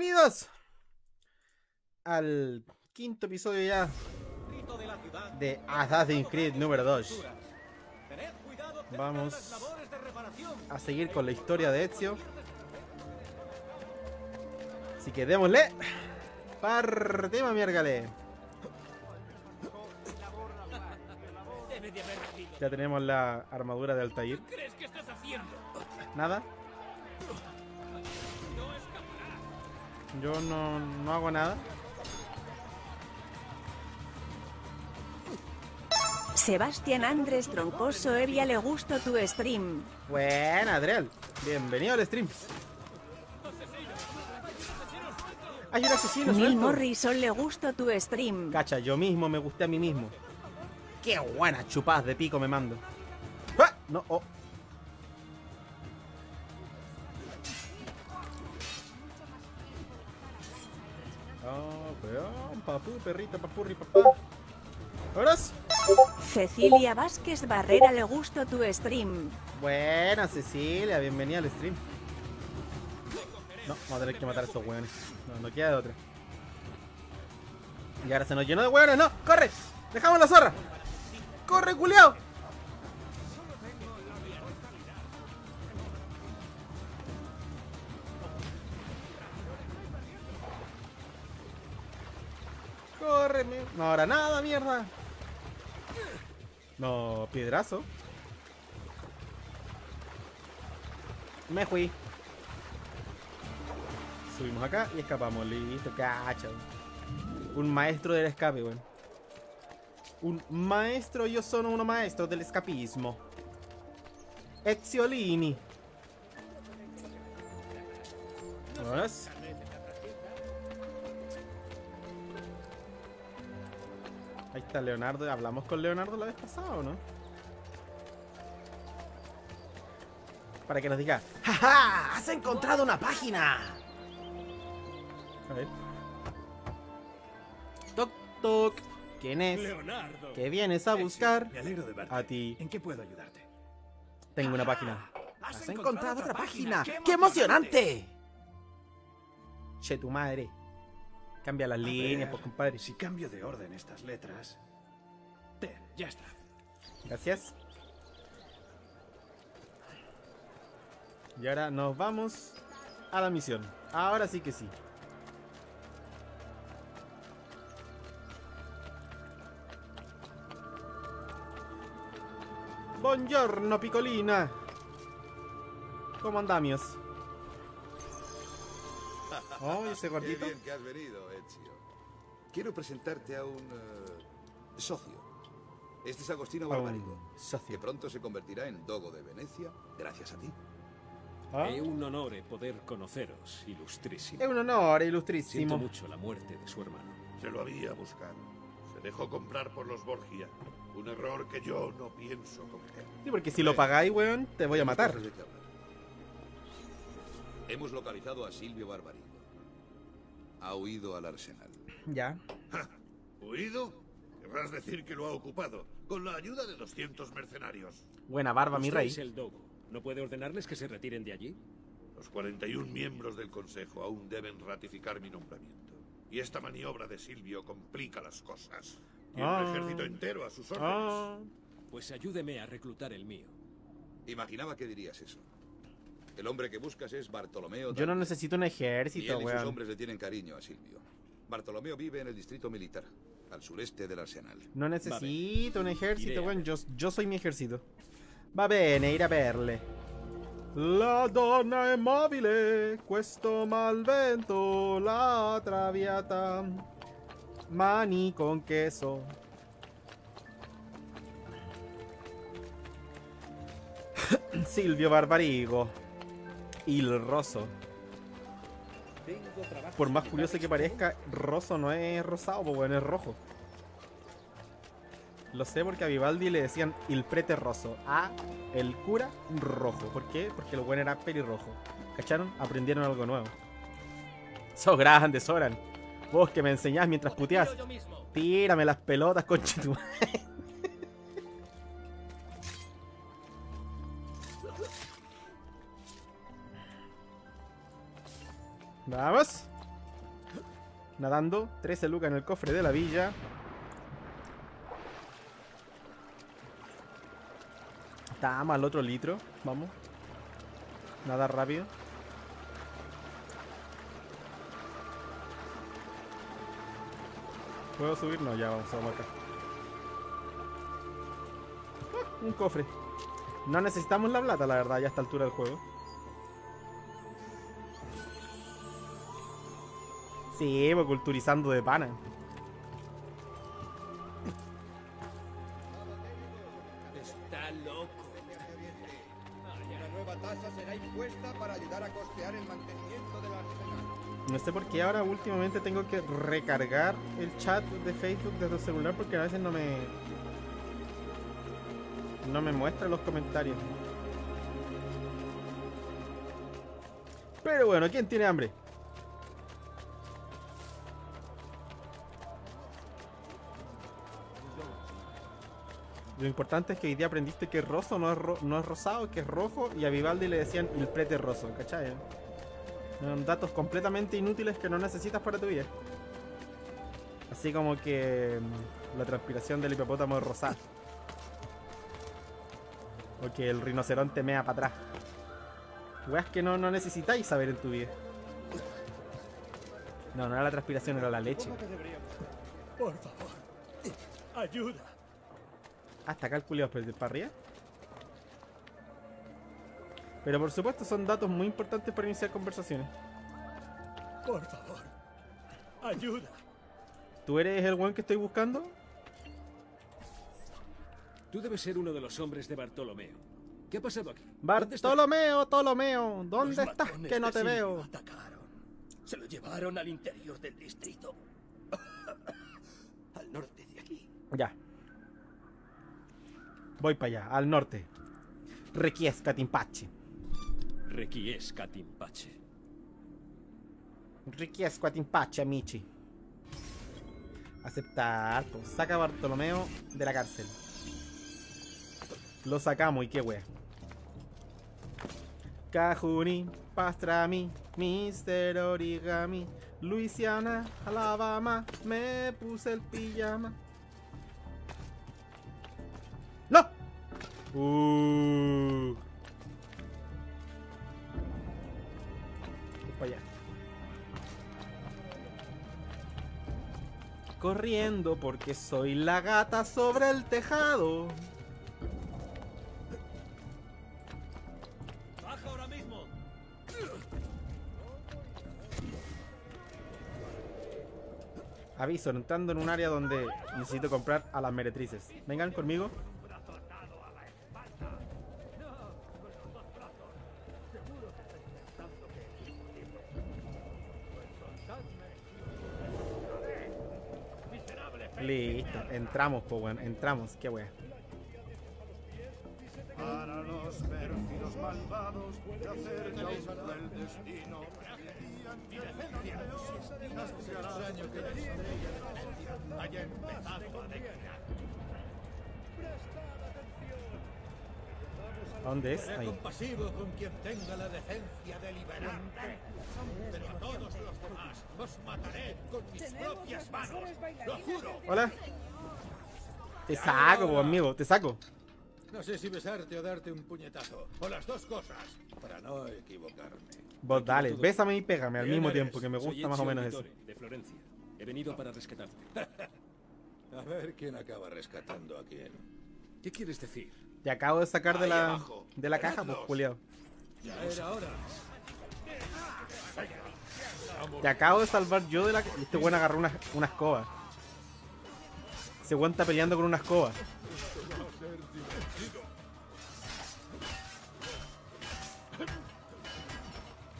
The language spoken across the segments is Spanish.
Bienvenidos al quinto episodio ya de Assassin's Creed número 2. Vamos a seguir con la historia de Ezio. Así que démosle. Partimos, miérgale. Ya tenemos la armadura de Altair. ¿Nada? Yo no, no hago nada. Sebastián Andrés Troncoso Evia le gustó tu stream. Buena, Adriel. Bienvenido al stream. Hay un asesino Neil. Morrison le gustó tu stream. Cacha, yo mismo me gusté a mí mismo. Qué buena chupadas de pico me mando. ¡Ah! No, oh. Peón, papu, perrito, papurri, papá. ¿Ahora sí? Cecilia Vázquez Barrera le gustó tu stream. Buena Cecilia, bienvenida al stream. No, vamos a tener que matar a estos hueones. No, no queda de otra. Y ahora se nos llenó de hueones, no, corre, dejamos la zorra. Corre, culiao. No ahora nada, mierda. No, piedrazo. Me fui. Subimos acá y escapamos. Listo, weón. Un maestro del escape, weón. Un maestro, yo soy uno maestro del escapismo. Eziolini. Vámonos. Ahí está Leonardo. ¿Hablamos con Leonardo la vez pasada o no? Para que nos diga, ¡Jaja! ¡Has encontrado una página! A ver. Toc, toc. ¿Quién es? Leonardo. ¿Qué vienes a buscar? Me alegro de verte. A ti. ¿En qué puedo ayudarte? Tengo una página. ¡Has ¡Has encontrado otra página! ¡Qué ¡Qué emocionante! Che, tu madre. Cambia las A líneas, ver, pues, compadre. Si cambio de orden estas letras. Ten, ya está. Gracias. Y ahora nos vamos a la misión. Ahora sí que sí. Buongiorno, Picolina. ¿Cómo andamios? Oh, ese Qué gordito. bien que has venido, Ezio. Quiero presentarte a un eh, socio. Este es Agostino Barbarigo, socio. que pronto se convertirá en Dogo de Venecia, gracias a ti. Ah, Es un honor poder conoceros, ilustrísimo. Es un honor, Siento ilustrísimo. mucho la muerte de su hermano. Se lo había buscado. Se dejó comprar por los Borgia. Un error que yo no pienso cometer. Sí, porque si lo pagáis, weón, te voy a matar. qué. Hemos localizado a Silvio Barbarigo. Ha huido al arsenal. Ya. ¿Huido? Querrás decir que lo ha ocupado, con la ayuda de 200 mercenarios. Buena barba, mi rey. es el Dogo. ¿No puede ordenarles que se retiren de allí? Los 41 miembros del Consejo aún deben ratificar mi nombramiento. Y esta maniobra de Silvio complica las cosas. Tiene Ah. un ejército entero a sus órdenes. Ah, Pues ayúdeme a reclutar el mío. Imaginaba que dirías eso. El hombre que buscas es Bartolomeo. yo no necesito un Y ejército, él y sus weón. hombres le tienen cariño a Silvio. Bartolomeo vive en el distrito militar, al sureste del arsenal. No necesito un ejército, weón. Yo, yo soy mi ejército. Va bene, ir a verle. La donna è mobile, questo mal vento la traviata. Mani con queso. Silvio Barbarigo. Il Rosso. Por más curioso que parezca, roso no es rosado, pues bueno, es rojo. Lo sé porque a Vivaldi le decían il prete rosso. A el cura rojo. ¿Por qué? Porque el bueno era pelirrojo. ¿Cacharon? Aprendieron algo nuevo. Sos grande, Soran. Vos que me enseñás mientras puteás. Tírame las pelotas, conche Vamos. Nadando, 13 lucas en el cofre de la villa. Estamos al otro litro, vamos. Nada rápido. ¿Puedo subir? No, ya vamos, vamos acá. Ah, un cofre. No necesitamos la plata, la verdad, ya a esta altura del juego. Sí, pues culturizando de pana. Está loco. Una nueva tasa será impuesta para ayudar a costear el mantenimiento del arsenal. No sé por qué ahora últimamente tengo que recargar el chat de Facebook desde el celular porque a veces no me... No me muestra los comentarios. Pero bueno, ¿quién tiene hambre? Lo importante es que hoy día aprendiste que roso no es, ro- no es rosado, que es rojo, y a Vivaldi le decían el prete roso, ¿cachai? Datos completamente inútiles que no necesitas para tu vida. Así como que mm, la transpiración del hipopótamo es rosada. O que el rinoceronte mea para atrás. Weas que no, no necesitáis saber en tu vida. No, no era la transpiración, era la leche. Por favor. Ayuda. Hasta acá el culiao, pero para arriba. Pero por supuesto son datos muy importantes para iniciar conversaciones. Por favor. Ayuda. ¿Tú eres el buen que estoy buscando? Tú debes ser uno de los hombres de Bartolomeo. ¿Qué ha pasado aquí? Bartolomeo, Tolomeo, ¿dónde Los estás que no te veo? Atacaron. Se lo llevaron al interior del distrito. al norte de aquí. Ya. Voy para allá, al norte. Requiesca Timpache. Requies Catimpache. Requiesca Timpache, amici. Aceptar. pues, saca a Bartolomeo de la cárcel. Lo sacamos y qué wea. Cajuni, pastrami, Mister Origami, Luisiana, Alabama, me puse el pijama. Uh. Para allá. Corriendo porque soy la gata sobre el tejado. ¡Baja ahora mismo! Aviso, entrando en un área donde necesito comprar a las meretrices. Vengan conmigo. Listo, entramos, po, weón, entramos, qué wea. Para los pérfidos malvados que acerca un cruel destino. Haya empezado a declinar. Dónde es? Ahí. compasivo con quien tenga la decencia de liberarte. Pero a todos los demás os mataré con mis propias manos. ¡Lo juro! Hola. Te saco, amigo, te saco. No sé si besarte o darte un puñetazo. O las dos cosas. Para no equivocarme. Vos dale, bésame y pégame al ¿Quién mismo eres? tiempo, que me gusta más o menos eso. Auditore, de Florencia. He venido para rescatarte. A ver quién acaba rescatando a quién. ¿Qué quieres decir? Te acabo de sacar de la, abajo. de la caja, pues, culiao. Te acabo de salvar yo de la. Este weón agarró una, una escoba. Ese weón está peleando con una escoba.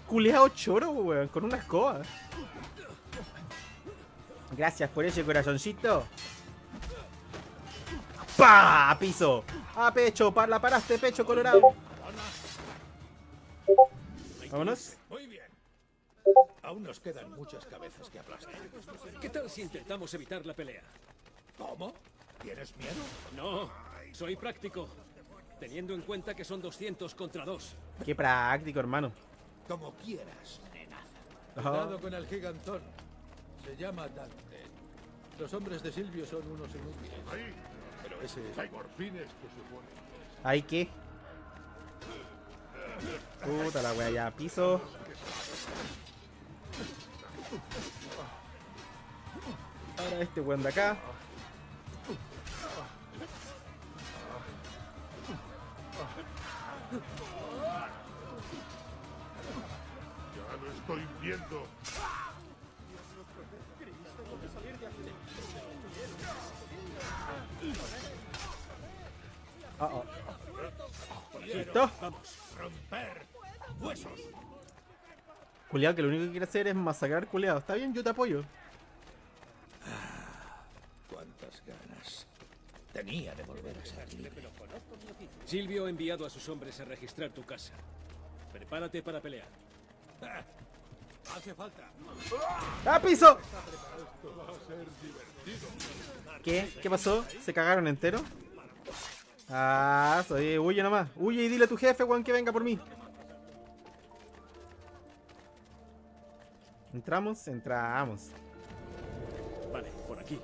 Culeado choro, weón, con una escoba. Gracias por ese corazoncito. ¡Pa! Piso. A pecho, pa- la paraste, pecho colorado. Vámonos. Muy bien. Aún nos quedan muchas cabezas que aplastar. ¿Qué tal si intentamos evitar la pelea? ¿Cómo? ¿Tienes miedo? No, soy práctico. Teniendo en cuenta que son 200 contra 2. Qué práctico, hermano. Como quieras, nenaza. Cuidado con el gigantón. Se llama Dante. Los hombres de Silvio son unos inútiles. Ese es... ¿Hay qué? Puta la wea, ya, piso. Ahora este weón de acá. Ya lo estoy viendo. Oh, oh. Listo. Romper huesos. Culeado que lo único que quiere hacer es masacrar culeado. Está bien, yo te apoyo. Cuántas ganas tenía de volver a ser libre. Silvio ha enviado a sus hombres a registrar tu casa. Prepárate para pelear. Ah, Hace falta. ¡Ah, piso! ¿Qué? ¿Qué pasó? ¿Se cagaron entero? Ah, soy huye nomás. Huye y dile a tu jefe, weón, que venga por mí. ¿Entramos? Entramos. Vale, por aquí.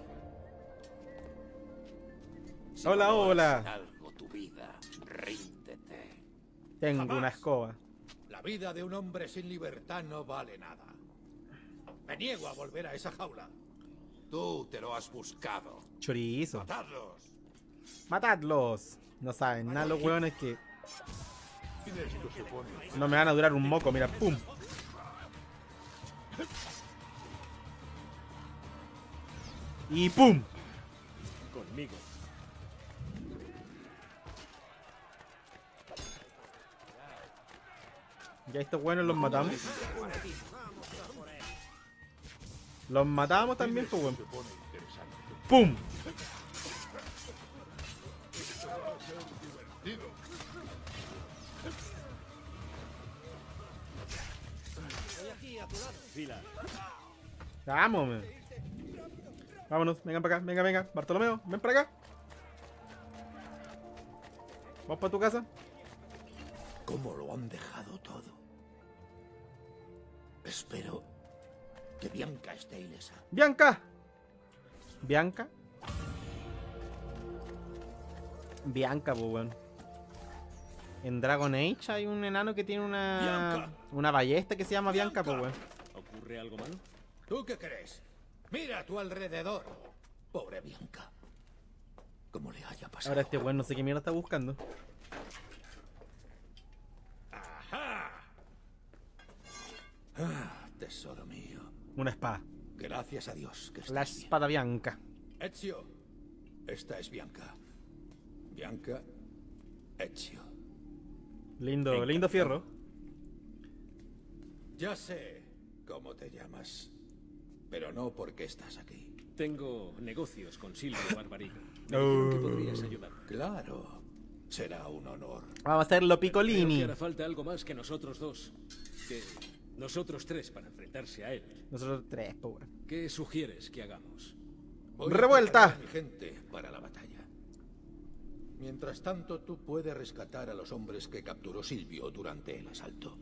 Hola, hola. Algo tu vida, ríndete. Tengo Jamás. una escoba. La vida de un hombre sin libertad no vale nada. Me niego a volver a esa jaula. Tú te lo has buscado. Chorizo. ¡Matadlos! ¡Matadlos! No saben nada los weones que no me van a durar un moco. Mira, ¡pum! Y ¡pum! Conmigo. Ya estos buenos los matamos. Los matamos también, pues weón. ¡Pum! Fila. Vamos, man. Vámonos, vengan para acá, venga, venga. Bartolomeo, ven para acá. Vamos para tu casa. ¿Cómo lo han dejado todo? Espero que Bianca esté ilesa. Bianca. Bianca. Bianca, pues weón. En Dragon Age hay un enano que tiene una. Bianca. Una ballesta que se llama Bianca, pues weón. ¿Ocurre algo malo? ¿Tú qué crees? Mira a tu alrededor. Pobre Bianca. ¿Cómo le haya pasado? Ahora este weón no sé qué mierda está buscando. ¡Ajá! Ah, tesoro mío. Una espada. Gracias a Dios que La estás bien. espada Bianca. Ezio, esta es Bianca. Bianca, Ezio. Lindo, lindo fierro. Ya sé cómo te llamas, pero no porque estás aquí. Tengo negocios con Silvio Barbarino. Me dijeron que podrías ayudarme. Claro, será un honor. Vamos a hacerlo Creo que Piccolini. hará falta algo más que nosotros dos. Que nosotros tres para enfrentarse a él. Nosotros tres, weón. ¿Qué sugieres que hagamos? Voy Revuelta. a mi gente para la batalla. Mientras tanto, tú puedes rescatar a los hombres que capturó Silvio durante el asalto.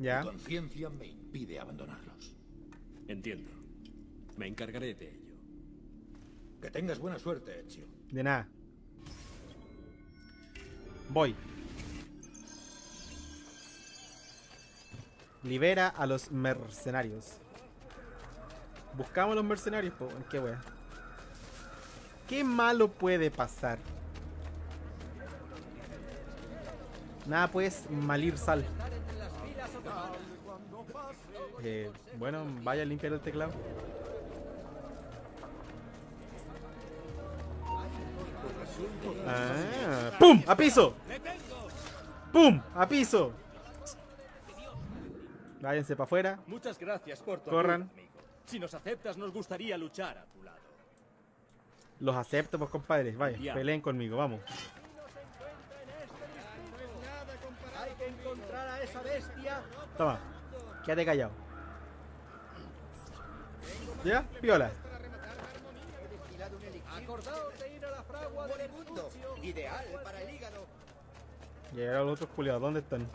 Ya. Mi conciencia me impide abandonarlos. Entiendo. Me encargaré de ello. Que tengas buena suerte, Ezio. De nada. Voy. Libera a los mercenarios. Buscamos a los mercenarios, po. Qué wea. ¿Qué malo puede pasar? Nada pues malir sal. Eh, bueno, vaya a limpiar el teclado. Ah, ¡Pum! ¡A piso! ¡Pum! ¡A piso! Váyanse para afuera. Muchas gracias por tu Corran. amigo. Si nos aceptas, nos gustaría luchar a tu lado. Los acepto, pues compadres. Vaya, Ya. peleen conmigo, vamos. Toma. Quédate callado. ¿Ya? Piola. Acordaos de ir a la fragua del mundo. Ideal para el hígado. Llegaron los otros culiados. ¿Dónde están?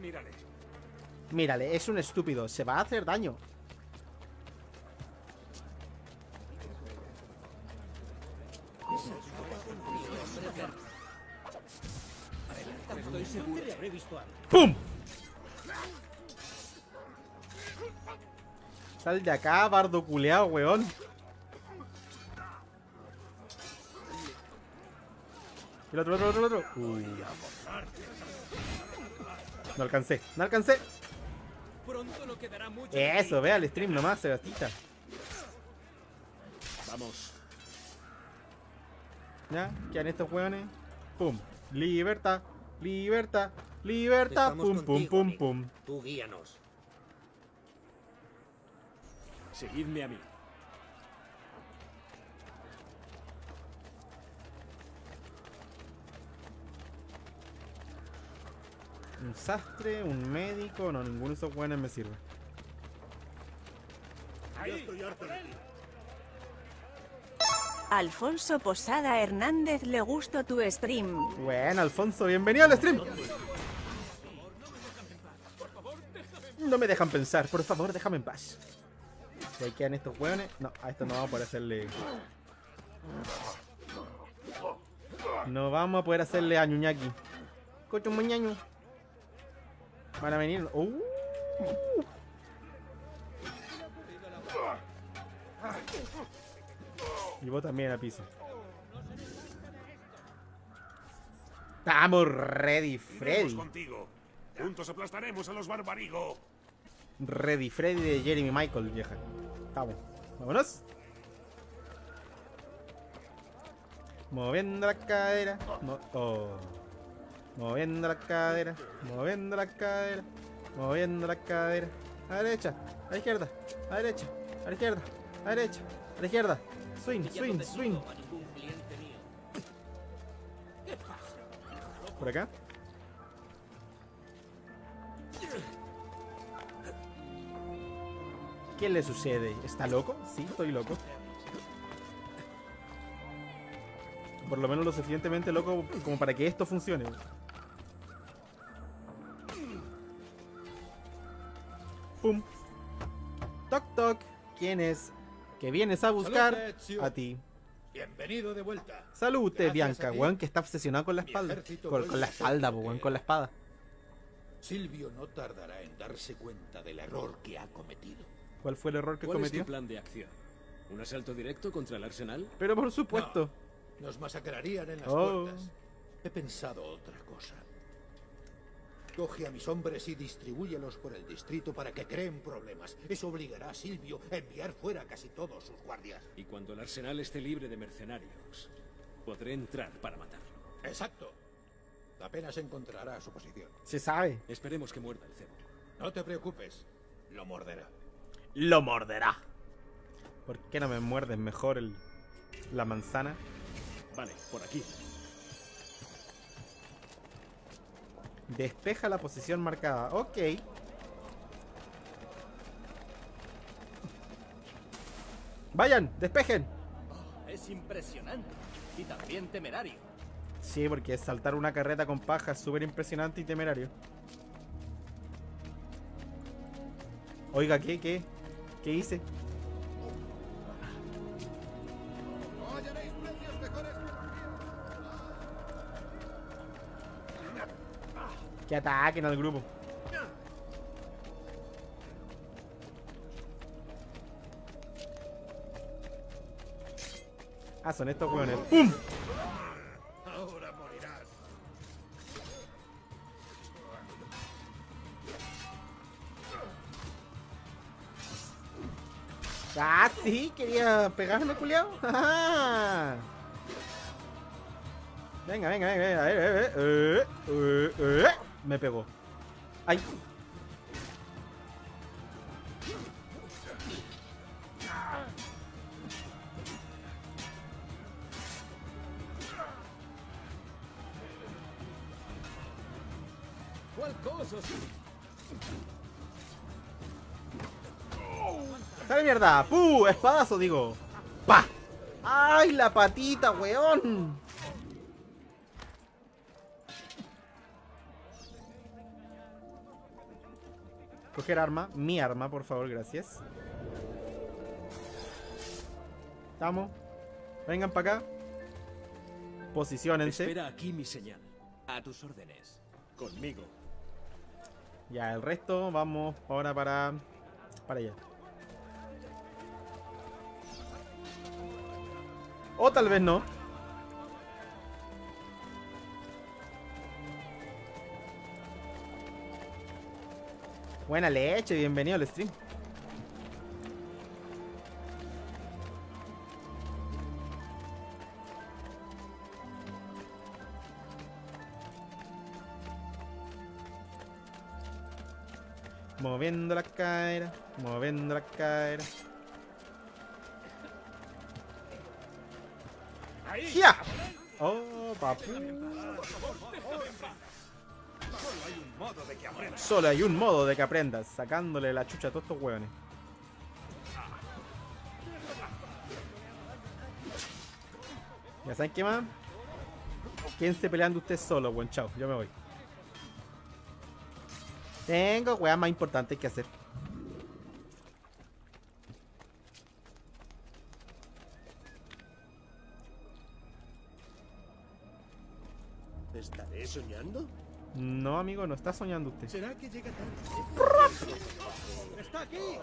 Mírale. Mírale, es un estúpido. Se va a hacer daño. Sal de acá, bardo culeado, weón. El otro, el otro, el otro. Uy. No alcancé, no alcancé. Eso, vea el stream nomás, Sebastita. Vamos. ¿Ya? ¿Qué estos weones? Pum. Libertad, libertad, libertad. Estamos Pum, pum, contigo, pum, pum. Tú guíanos. Seguidme a mí. Un sastre, un médico. No, ninguno de esos weones me sirve. Estoy harto. Alfonso Posada Hernández le gustó tu stream. Bueno, Alfonso, bienvenido al stream. No me dejan pensar, por favor, déjame en paz. Si ahí quedan estos hueones. No, a esto no vamos a poder hacerle. No vamos a poder hacerle a Ñuñaki. Cocho muñaño. Van a venir. ¡Uh! Y vos también a piso. Estamos ready, Freddy. contigo. Juntos aplastaremos a los barbarigo. Ready Freddy de Jeremy Michael, vieja. Estamos. Vámonos. Moviendo la cadera. Mo- oh. Moviendo la cadera. Moviendo la cadera. Moviendo la cadera. A la derecha. A la izquierda. A la derecha. A la izquierda. A la derecha. A la izquierda. Swing, swing, swing. Por acá. ¿Qué le sucede? ¿Está loco? Sí, estoy loco. Por lo menos lo suficientemente loco como para que esto funcione. Pum. Toc toc. ¿Quién es? Que vienes a buscar Salute, a ti. Bienvenido de vuelta. Salute, Gracias Bianca, weón, que está obsesionado con la espalda. Con, con la espalda, weón, con la espada. Silvio no tardará en darse cuenta del error que ha cometido. ¿Cuál fue el error que ¿Cuál es cometió? tu plan de acción? ¿Un asalto directo contra el arsenal? Pero por supuesto. Nos masacrarían en las Oh. puertas. He pensado otra cosa. Coge a mis hombres y distribúyelos por el distrito para que creen problemas. Eso obligará a Silvio a enviar fuera a casi todos sus guardias. Y cuando el arsenal esté libre de mercenarios, podré entrar para matarlo. Exacto. Apenas encontrará su posición. Se sabe. Esperemos que muerda el cebo. No te preocupes. Lo morderá. Lo morderá. ¿Por qué no me muerdes mejor el, la manzana? Vale, por aquí. Despeja la posición marcada. Ok. Vayan, despejen. Es impresionante. Y también temerario. Sí, porque saltar una carreta con paja es súper impresionante y temerario. Oiga, ¿qué? ¿Qué? ¿Qué hice? Que ataquen al grupo. Ah, son estos hueones. Sí, quería pegarme, culiao. Venga, venga, venga, venga. eh, eh, eh, eh. Me pegó. Ay. Mierda! ¡Puh! Espadazo, digo. ¡Pa! ¡Ay, la patita, weón! Coger arma. Mi arma, por favor, gracias. Estamos. Vengan para acá. Posiciónense. Espera aquí mi señal. A tus órdenes. Conmigo. Ya, el resto vamos ahora para... Para allá. O tal vez no. Buena leche, bienvenido al stream. Moviendo la cara, moviendo la cara. Solo hay un modo de que aprendas, sacándole la chucha a todos estos hueones. ¿Ya saben qué más? Quédense peleando ustedes solo, buen chao, yo me voy. Tengo weas más importantes que hacer. No, amigo, no está soñando usted. ¿Será que llega tarde? ¡Está aquí!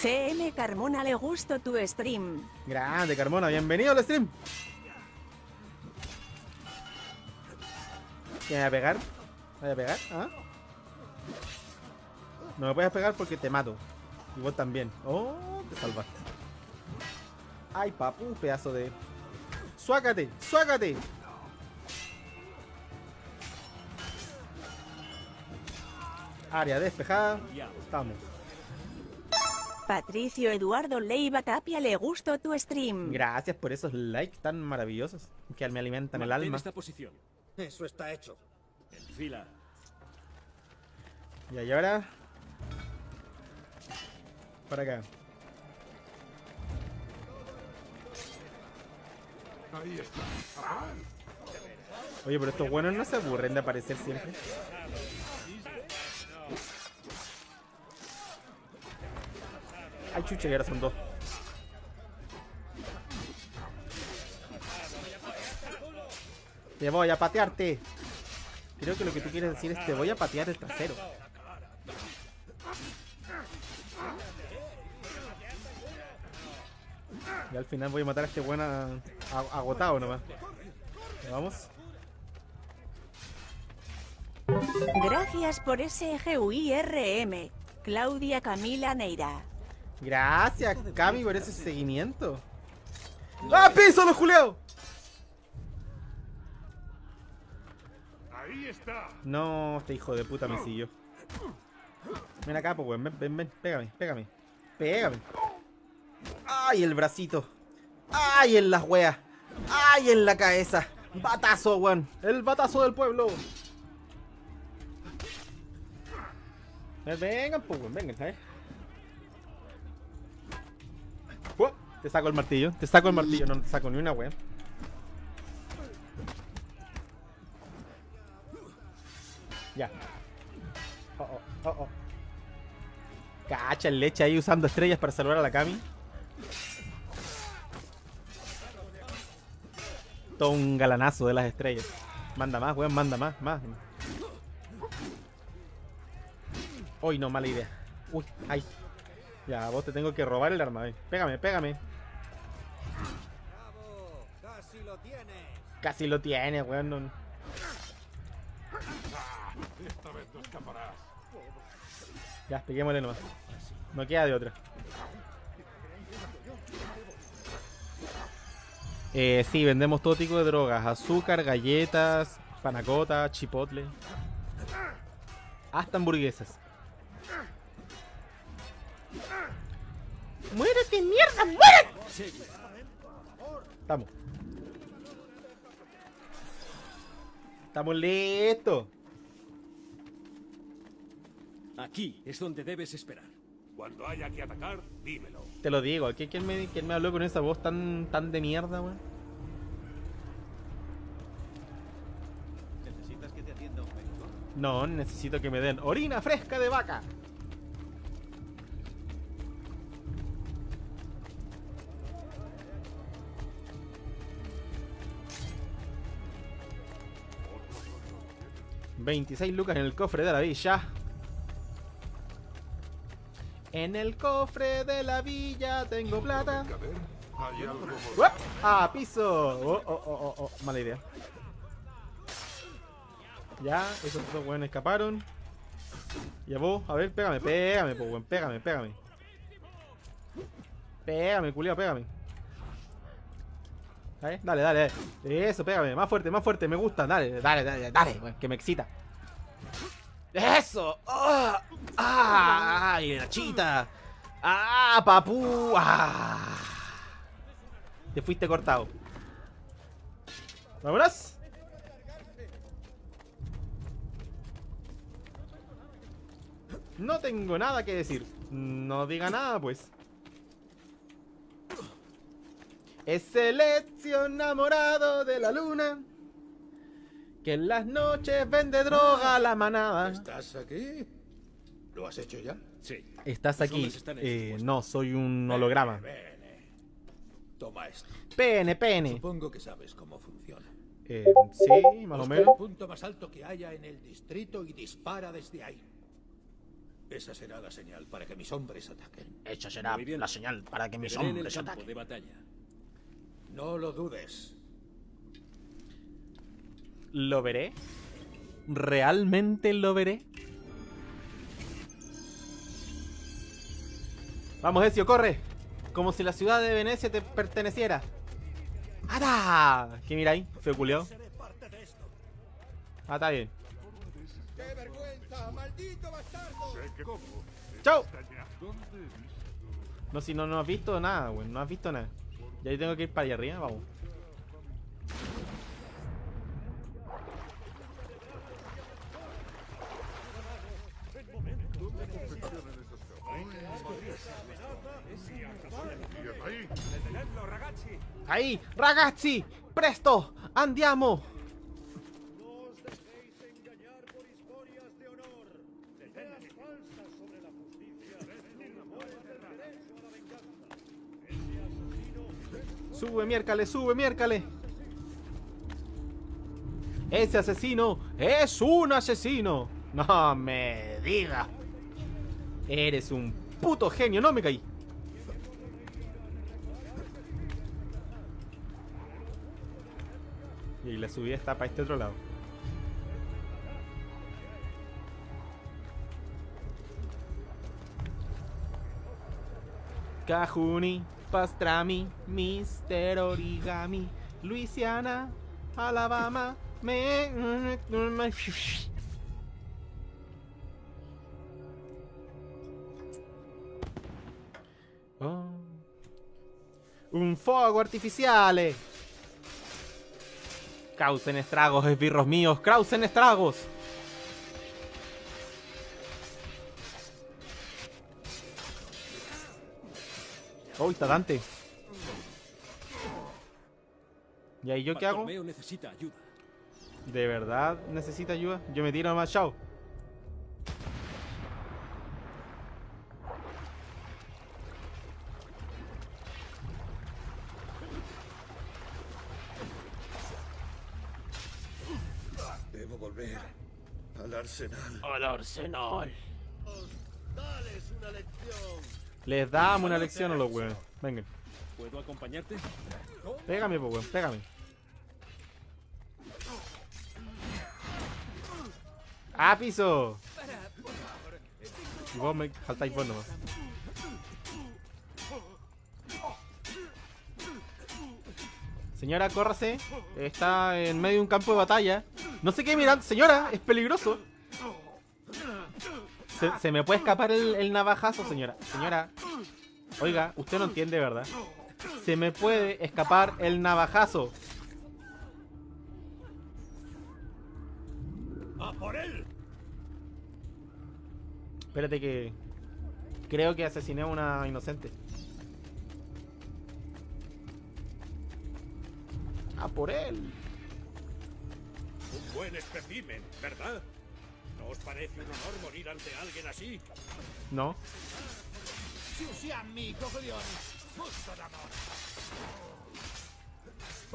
CM Carmona le gustó tu stream. Grande, Carmona, bienvenido al stream. ¿Quién me va a pegar? ¿Me voy a pegar? ¿Ah? No me puedes pegar porque te mato. Y vos también. Oh, te salvaste. Ay, papu, pedazo de. ¡Suácate! ¡Suácate! Área despejada. Estamos. Patricio Eduardo Leiva Tapia le gustó tu stream. Gracias por esos likes tan maravillosos que me alimentan el alma. esta posición. Eso está hecho. En fila. Y ahora. Para acá. Ahí está. Oye, pero estos buenos no se aburren de aparecer siempre. Ay, chucha, y ahora son dos. Te voy a patearte. Creo que lo que tú quieres decir es te voy a patear el trasero. Y al final voy a matar a este buen agotado nomás. Vamos. Gracias por ese GUIRM. Claudia Camila Neira. Gracias, Cami, por ese seguimiento. ¡Ah, piso, los juleos! Ahí está. No, este hijo de puta me siguió. Ven acá, pues, weón. Ven, ven, ven. Pégame, pégame. Pégame. ¡Ay, el bracito! ¡Ay, en las weas! ¡Ay, en la cabeza! ¡Batazo, weón! ¡El batazo del pueblo! Ven, Vengan, pues, weón. Vengan, ¿sabes? Te saco el martillo. Te saco el martillo. No te saco ni una wea. Ya. Oh, oh, oh, oh. Cacha el leche ahí usando estrellas para salvar a la Cami. Todo un galanazo de las estrellas. Manda más, weón, manda más, más. Uy, no, mala idea. Uy, ay. Ya, vos te tengo que robar el arma. eh. Pégame, pégame. Casi lo tiene, weón. no- Esta vez no escaparás. Ya, peguémosle nomás. No queda de otra. Eh, sí, vendemos todo tipo de drogas. Azúcar, galletas, panacota, chipotle. Hasta hamburguesas. ¡Muérete, mierda! ¡Muérete! Estamos. Estamos listos. Aquí es donde debes esperar. Cuando haya que atacar, dímelo. Te lo digo, ¿qui- ¿quién me, quién me habló con esa voz tan, tan de mierda, weón? ¿Necesitas que te atienda un médico? No, necesito que me den orina fresca de vaca. 26 lucas en el cofre de la villa. En el cofre de la villa tengo plata. ¡Uap! ¡Ah, piso! Oh, oh, oh, oh, oh, Mala idea. Ya, esos dos weones escaparon. Ya vos, a ver, pégame, pégame, weón, pégame, pégame. Pégame, culiao, pégame. ¿Dale? Dale, dale, dale. Eso, pégame, más fuerte, más fuerte, me gusta. Dale, dale, dale, dale, que me excita. ¡Eso! ¡Ah! ¡Ah! ¡Ay, la chita! ¡Ah, papú! ¡Ah! Te fuiste cortado. ¿Vámonos? No tengo nada que decir. No diga nada, pues. Es el Ezio enamorado de la luna. Que en las noches vende droga a la manada. ¿Estás aquí? ¿Lo has hecho ya? Sí. ¿Estás Los aquí? Eh, no, soy un holograma. Pene. Toma esto. Pene, pene. Supongo que sabes cómo funciona. Eh, sí, más o menos. el punto más alto que haya en el distrito y dispara desde ahí. Esa será la señal para que mis hombres ataquen. Esa será la señal para que mis hombres ataquen. de batalla. No lo dudes. ¿Lo veré? ¿Realmente lo veré? Vamos, Ezio, corre. Como si la ciudad de Venecia te perteneciera. ¡Ada! ¿Qué mira ahí? Feo culiao. Ah, está bien. ¡Qué vergüenza! ¡Maldito bastardo! ¡Chao! No, si no, no has visto nada, güey. No has visto nada. Y ahí tengo que ir para allá arriba, vamos. Ahí, ragazzi, presto, andiamo. Sube, miércale, sube, miércale. Ese asesino es un asesino. No me diga. Eres un puto genio, no me caí. Y la subida está para este otro lado. Cajuni, pastrami, mister origami, Luisiana, Alabama, me... Oh. Un fuoco artificiale. Causen estragos, esbirros míos, causen estragos. Oh, está Dante. ¿Y ahí yo qué hago? Necesita ayuda. ¿De verdad necesita ayuda? Yo me tiro nomás, chao. Debo volver al arsenal. Al arsenal. ¡Dales una lección! Les damos una lección a los weones. Vengan. ¿Puedo acompañarte? Pégame, pues weón, pégame. ¡Ah, piso! Y vos me faltáis vos nomás. Señora, córrase. Está en medio de un campo de batalla. No sé qué mirando. Señora, es peligroso. Se, se me puede escapar el, el navajazo, señora. Señora. Oiga, usted no entiende, ¿verdad? Se me puede escapar el navajazo. ¡A por él! Espérate que... Creo que asesiné a una inocente. A por él. Un buen espécimen, ¿verdad? ¿No os parece un honor morir ante alguien así? No.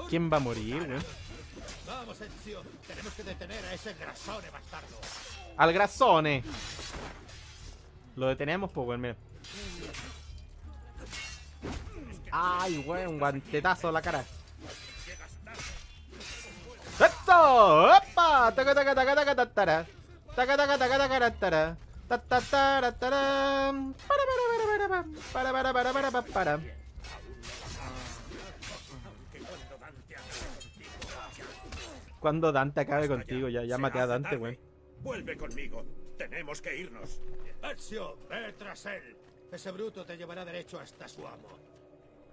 ¿Quién va a morir, weón? Vamos, Ezio. Tenemos que detener a ese grasone bastardo. Al grasone. Lo detenemos, pues, weón, mira. Ay, weón, un guantetazo a la cara. ¡Esto! ¡Opa! ¡Taca, taca, taca, taca, tatara! ¡Taca, Taca, taca, taca, taca, taca, para, para, para, para, para, para, para. Cuando Dante acabe contigo, ya, ya maté a Dante, güey. Vuelve conmigo, tenemos que irnos. Ezio, ve tras él. Ese bruto te llevará derecho hasta su amo.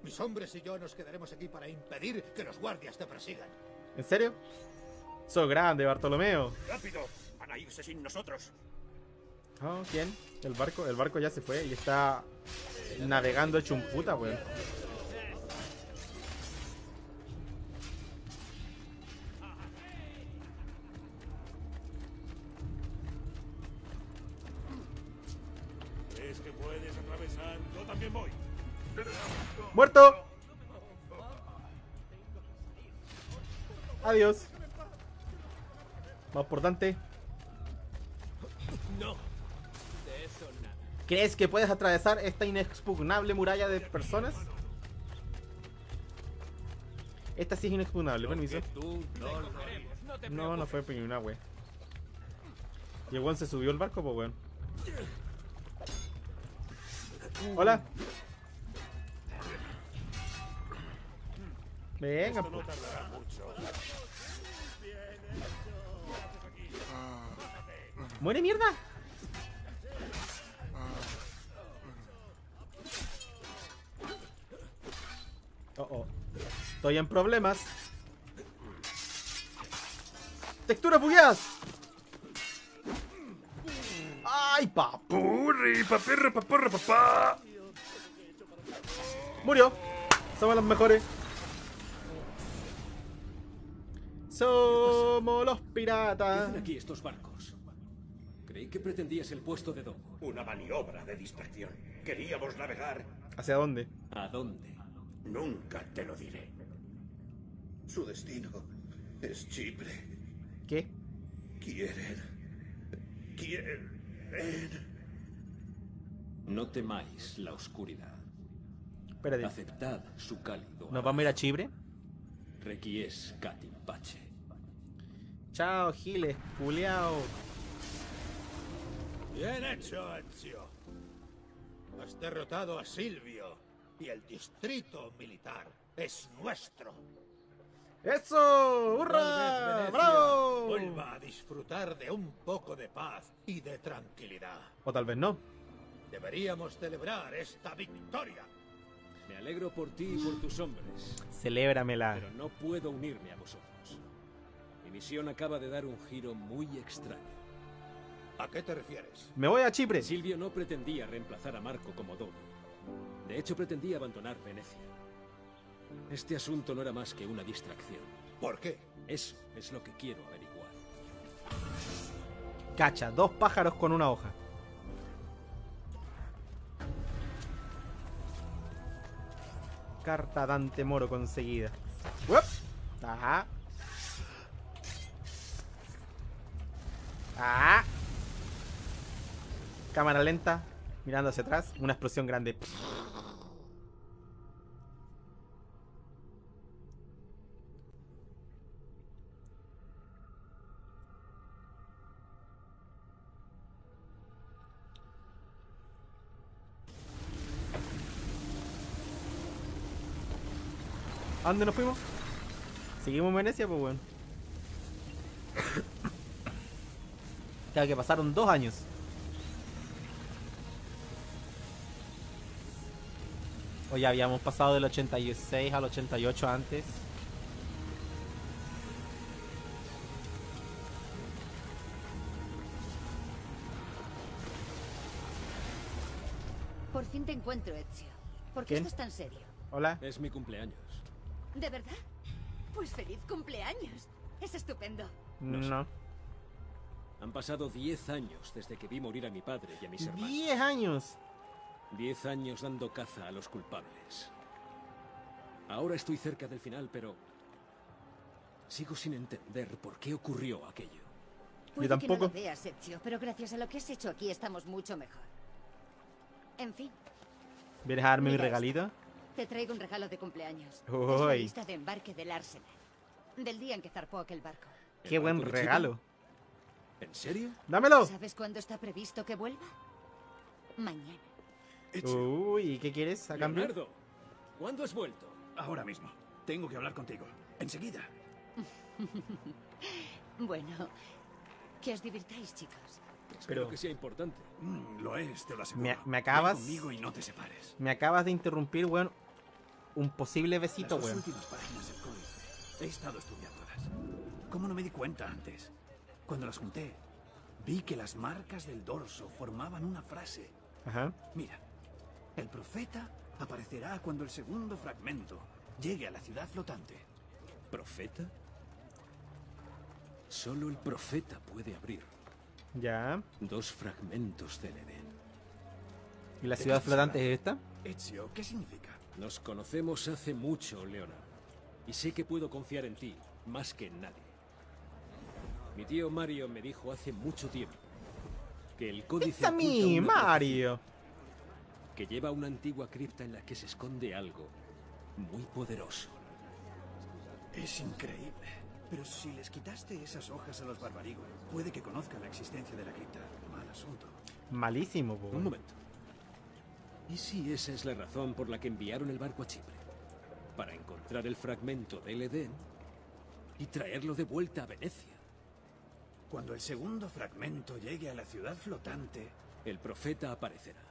Mis hombres y yo nos quedaremos aquí para impedir que los guardias te persigan. ¿En serio? Sos grande, Bartolomeo. ¡Rápido! A irse sin nosotros. Oh, ¿quién? El barco, el barco ya se fue y está navegando hecho un puta, weón. ¿Crees que puedes atravesar? Yo también voy. ¡Muerto! Adiós. Vamos por ¿Crees que puedes atravesar esta inexpugnable muralla de personas? Esta sí es inexpugnable, permiso. No. No fue ni una wey. Y el weón se subió al barco, pues weón. Hola. Venga, no pues. ¡Muere mierda! Oh, oh. Estoy en problemas. ¡Texturas bugueadas! ¡Ay, papurri! ¡Papirri, papurri, papá! Murió. Somos los mejores. Somos los ¿Qué piratas. hacen aquí estos barcos? Creí que pretendías el puesto de domo. Una maniobra de distracción. Queríamos navegar. ¿Hacia dónde? ¿A dónde? Nunca te lo diré. Su destino es Chipre. ¿Qué? Quieren. Quieren. No temáis la oscuridad. Espérate. Aceptad su cálido. ¿Nos vamos a ir a Chipre? Requies Catimpache. Chao, Giles, culiao. Bien hecho, Ezio. Has derrotado a Silvio y el distrito militar es nuestro. ¡Eso! ¡Hurra! Venecia ¡Bravo! Vuelva a disfrutar de un poco de paz y de tranquilidad. O tal vez no. Deberíamos celebrar esta victoria. Me alegro por ti y por tus hombres, Celébramela. pero no puedo unirme a vosotros. Mi misión acaba de dar un giro muy extraño. ¿A qué te refieres? Me voy a Chipre. Silvio no pretendía reemplazar a Marco como domo. De hecho, pretendía abandonar Venecia. Este asunto no era más que una distracción. ¿Por qué? Eso es lo que quiero averiguar. Cacha, dos pájaros con una hoja. Carta Dante Moro conseguida. Ajá. Ah. Cámara lenta, mirando hacia atrás, una explosión grande. ¿A dónde nos fuimos? Seguimos en Venecia, pues bueno. Claro que pasaron dos años. O ya habíamos pasado del 86 al 88 antes. Por fin te encuentro, Ezio. ¿Por qué ¿Quién? estás tan serio? Hola. Es mi cumpleaños. ¿De verdad? Pues feliz cumpleaños. Es estupendo. No. Han pasado 10 años desde que vi morir a mi padre y a mis hermanos. 10 años. 10 años dando caza a los culpables. Ahora estoy cerca del final, pero Sigo sin entender por qué ocurrió aquello. Puede Yo que no lo tampoco. veas, Ezio, pero gracias a lo que has hecho aquí estamos mucho mejor. En fin, ¿Vienes a darme mi regalito? te traigo un regalo de cumpleaños. Es la Uy. lista de embarque del Arsenal. Del día en que zarpó aquel barco. Qué buen regalo. ¿En serio? ¡Dámelo! ¿Sabes cuándo está previsto que vuelva? Mañana. Uy, ¿qué quieres a cambio? Leonardo, ¿cuándo has vuelto? Ahora mismo. Tengo que hablar contigo. Enseguida. Bueno, que os divirtáis, chicos. Espero Pero- que sea importante. Mm, lo es, te lo aseguro. Me, me acabas. conmigo y no te separes. Me acabas de interrumpir, weón. Un posible besito, Las dos weón. últimas páginas del códice. He estado estudiándolas. ¿Cómo no me di cuenta antes? Cuando las junté, vi que las marcas del dorso formaban una frase. Ajá. Mira, el profeta aparecerá cuando el segundo fragmento llegue a la ciudad flotante. ¿Profeta? Solo el profeta puede abrir Ya. dos fragmentos del Edén. ¿Y la ¿De ciudad flotante es esta? Ezio, ¿qué significa? Nos conocemos hace mucho, Leonardo. Y sé que puedo confiar en ti más que en nadie. Mi tío Mario me dijo hace mucho tiempo que el códice ¡Es a mí, Mario! Que lleva una antigua cripta en la que se esconde algo muy poderoso. Es increíble. Pero si les quitaste esas hojas a los barbarigos, puede que conozcan la existencia de la cripta. Mal asunto. Malísimo, po, Un momento. ¿Y si esa es la razón por la que enviaron el barco a Chipre? Para encontrar el fragmento del Edén y traerlo de vuelta a Venecia. Cuando el segundo fragmento llegue a la ciudad flotante, El profeta aparecerá.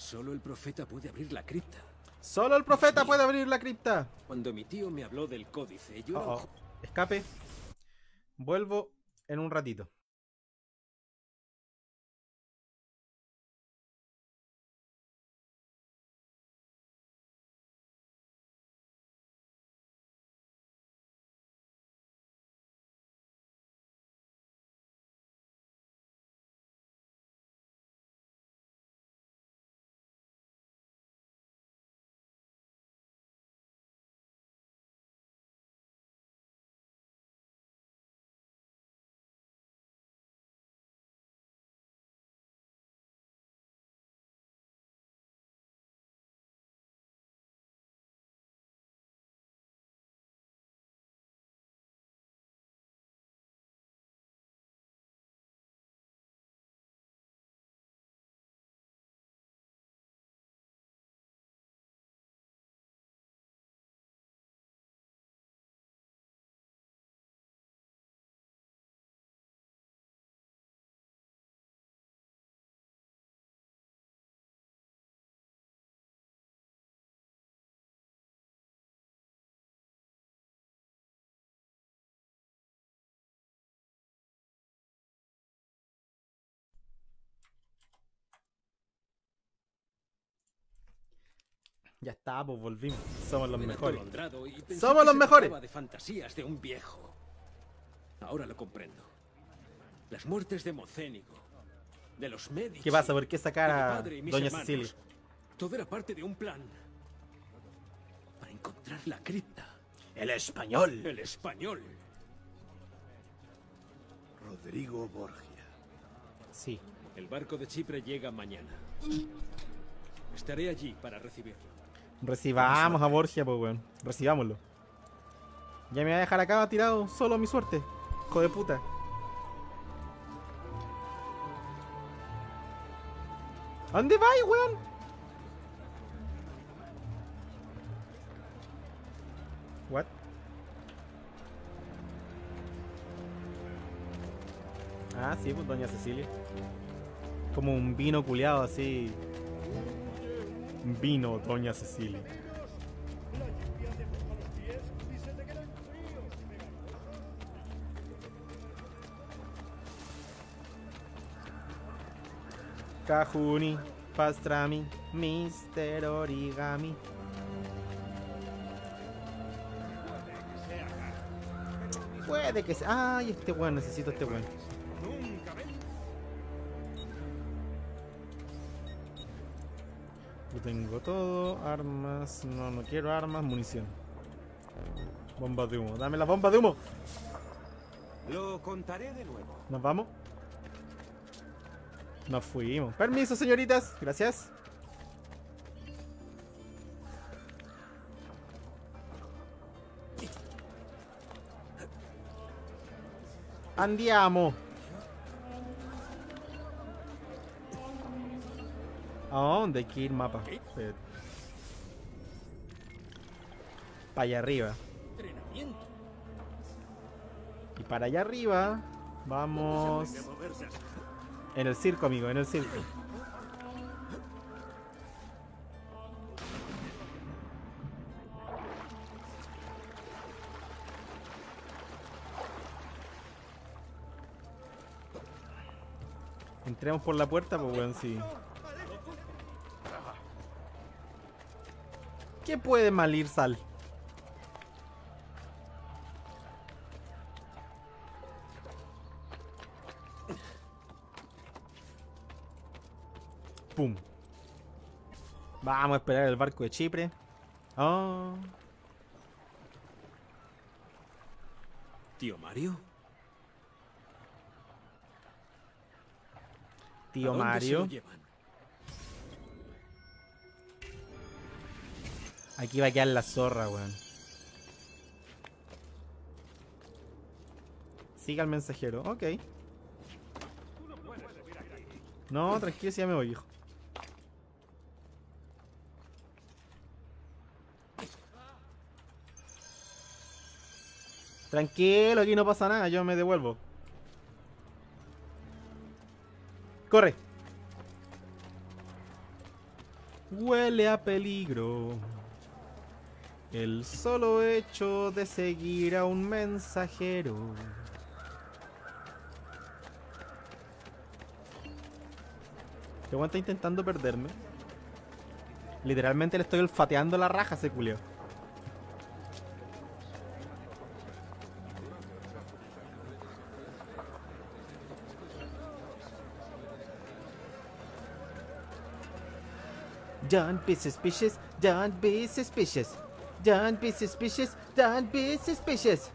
Solo el profeta puede abrir la cripta. Solo el profeta puede abrir la cripta. Cuando mi tío me habló del códice, yo Oh, oh. Escape. Vuelvo en un ratito. Ya está, pues volvimos. Somos los mejores. Somos los mejores. de fantasías de un viejo. Ahora lo comprendo. Las muertes de Mocénigo, de los médicos. ¿Qué pasa? ¿Por qué sacar a Doña. Cecilia? Todo era parte de un plan. Para encontrar la cripta. El español. El español. Rodrigo Borgia. Sí. El barco de Chipre llega mañana. Estaré allí para recibirlo. Recibamos a Borgia, pues, weón. Recibámoslo. Ya me voy a dejar acá tirado solo a mi suerte. Hijo de puta. ¿A dónde vais, weón? What? Ah, sí, pues doña Cecilia. Como un vino culeado así. Vino, doña Cecilia. Cajuni, pastrami, Mister Origami. Puede que sea. Ay, este weón, necesito este weón. Tengo todo, armas, no, no quiero armas, munición. Bomba de humo. Dame la bomba de humo. Lo contaré de nuevo. ¿Nos vamos? Nos fuimos. Permiso, señoritas. Gracias. Andiamo. ¿A dónde hay que ir mapa? Para allá arriba. Y para allá arriba vamos... En el circo, amigo, en el circo. Entremos por la puerta, pues weón, sí. ¿Qué puede mal ir, Sal? Pum. Vamos a esperar el barco de Chipre. Oh. ¿Tío Mario? Tío ¿A dónde se Mario. lo llevan? Aquí va a quedar la zorra, weón. Siga el mensajero, ok. No, tranquilo, si ya me voy, hijo. Tranquilo, aquí no pasa nada, yo me devuelvo. Corre. Huele a peligro. El solo hecho de seguir a un mensajero. Que está intentando perderme. Literalmente le estoy olfateando la raja a ese culio. Don't be suspicious, don't be suspicious. Don't be suspicious, don't be suspicious.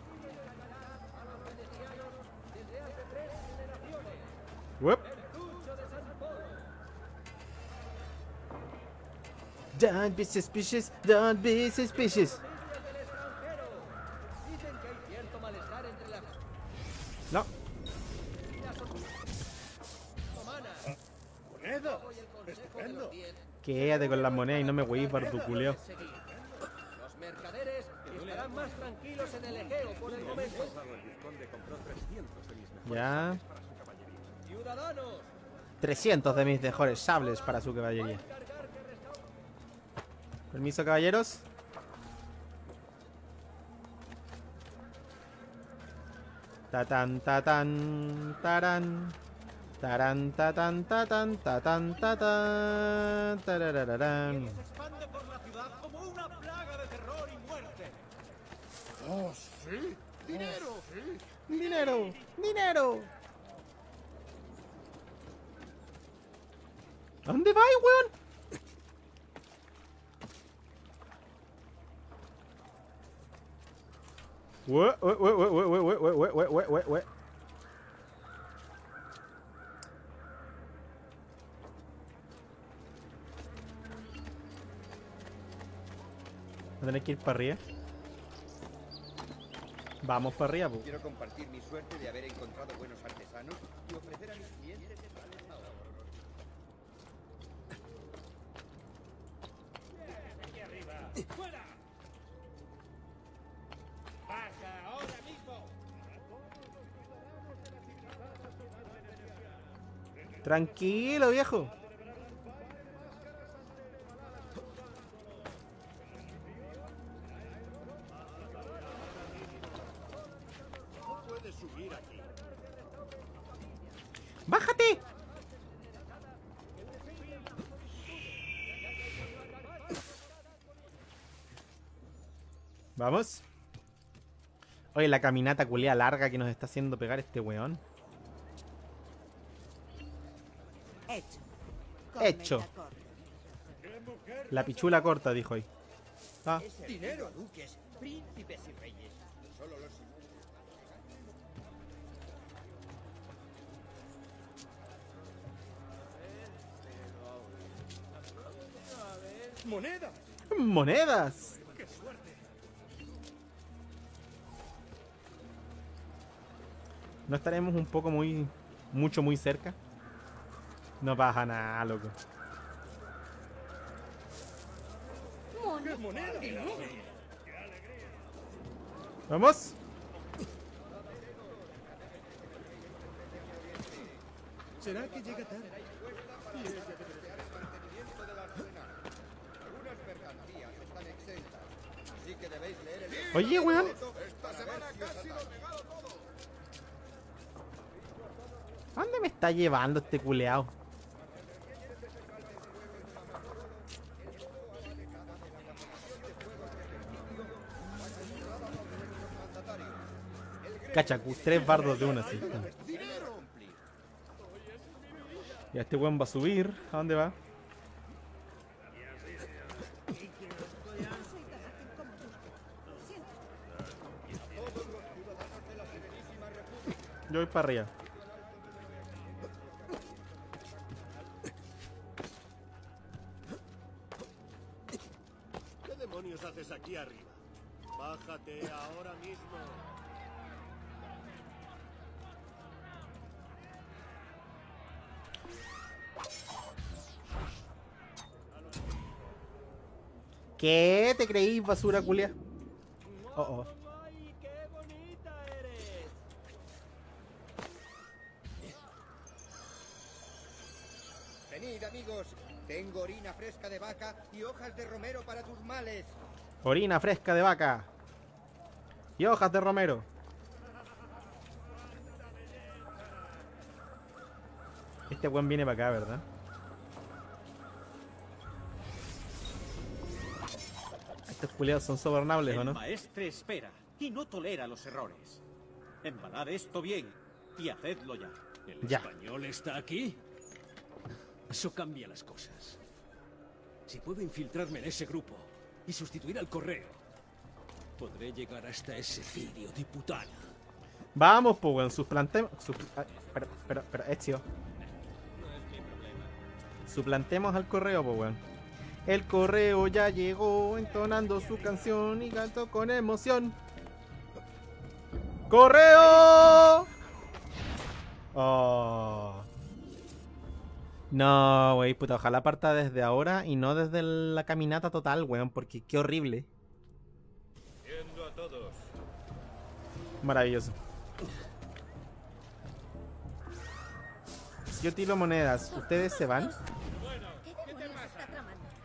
Whoop. Don't be suspicious, don't be suspicious. No. Quédate con las monedas y no me hueís, bardo culeo. Tranquilos en el Egeo por el momento. Ya. Ciudadanos, 300 de mis mejores sables para su caballería. Permiso, caballeros. Tatán, tatán, tarán. Tarán, tatán, tatán, tatán, tatán, tararararán. expande por la ciudad como una plaga de terror y muerte. ¡Oh, sí! ¡Dinero! sí. ¡Dinero! ¡Dinero! ¿A dónde vais, weón? Ue, ue, ue, ue, ue, ue, ue, ue, ue, ue. Voy a tener que ir para arriba. Vamos para arriba, po. Quiero compartir mi suerte de haber encontrado buenos artesanos y ofrecer a mis clientes tales ahorros. aquí arriba. ¡Fuera! ¡Baja ahora mismo! Tranquilo, viejo. Vamos. Oye, la caminata culea larga que nos está haciendo pegar este weón. Hecho. Hecho. La pichula corta, dijo ahí. Ah, Dinero, duques. príncipes y reyes. Solo los ¡Moneda! ¡Monedas! ¿No estaremos un poco muy... mucho muy cerca? No pasa nada, loco. ¿Vamos? ¿Será que llega tarde? Y ella ¿A dónde me está llevando este culeado? Cachacus, tres bardos de una, sí. Ya este weón va a subir. ¿A dónde va? Yo voy para arriba. Aquí arriba? Bájate ahora mismo. ¿Qué te creí, basura culia? Oh, oh. Venid, amigos. Tengo orina fresca de vaca y hojas de romero para tus males. Orina fresca de vaca. Y hojas de romero. Este buen viene para acá, ¿verdad? Estos culiados son sobornables, ¿o El no? maestre espera y no tolera los errores. Embalad esto bien y hacedlo ya. ¿El Ya. español está aquí? Eso cambia las cosas. Si puedo infiltrarme en ese grupo y sustituir al correo, podré llegar hasta ese filio de. Vamos, pues, weón. Suplantemos. supl- ah, Espera, espera, espera. Ezio. Suplantemos al correo, pues. El correo ya llegó entonando su canción y cantó con emoción. ¡Correo! Oh. No, wey, puta, ojalá parta desde ahora y no desde la caminata total, weón, porque qué horrible. Viendo a todos. Maravilloso. Yo tiro monedas, ¿ustedes se van?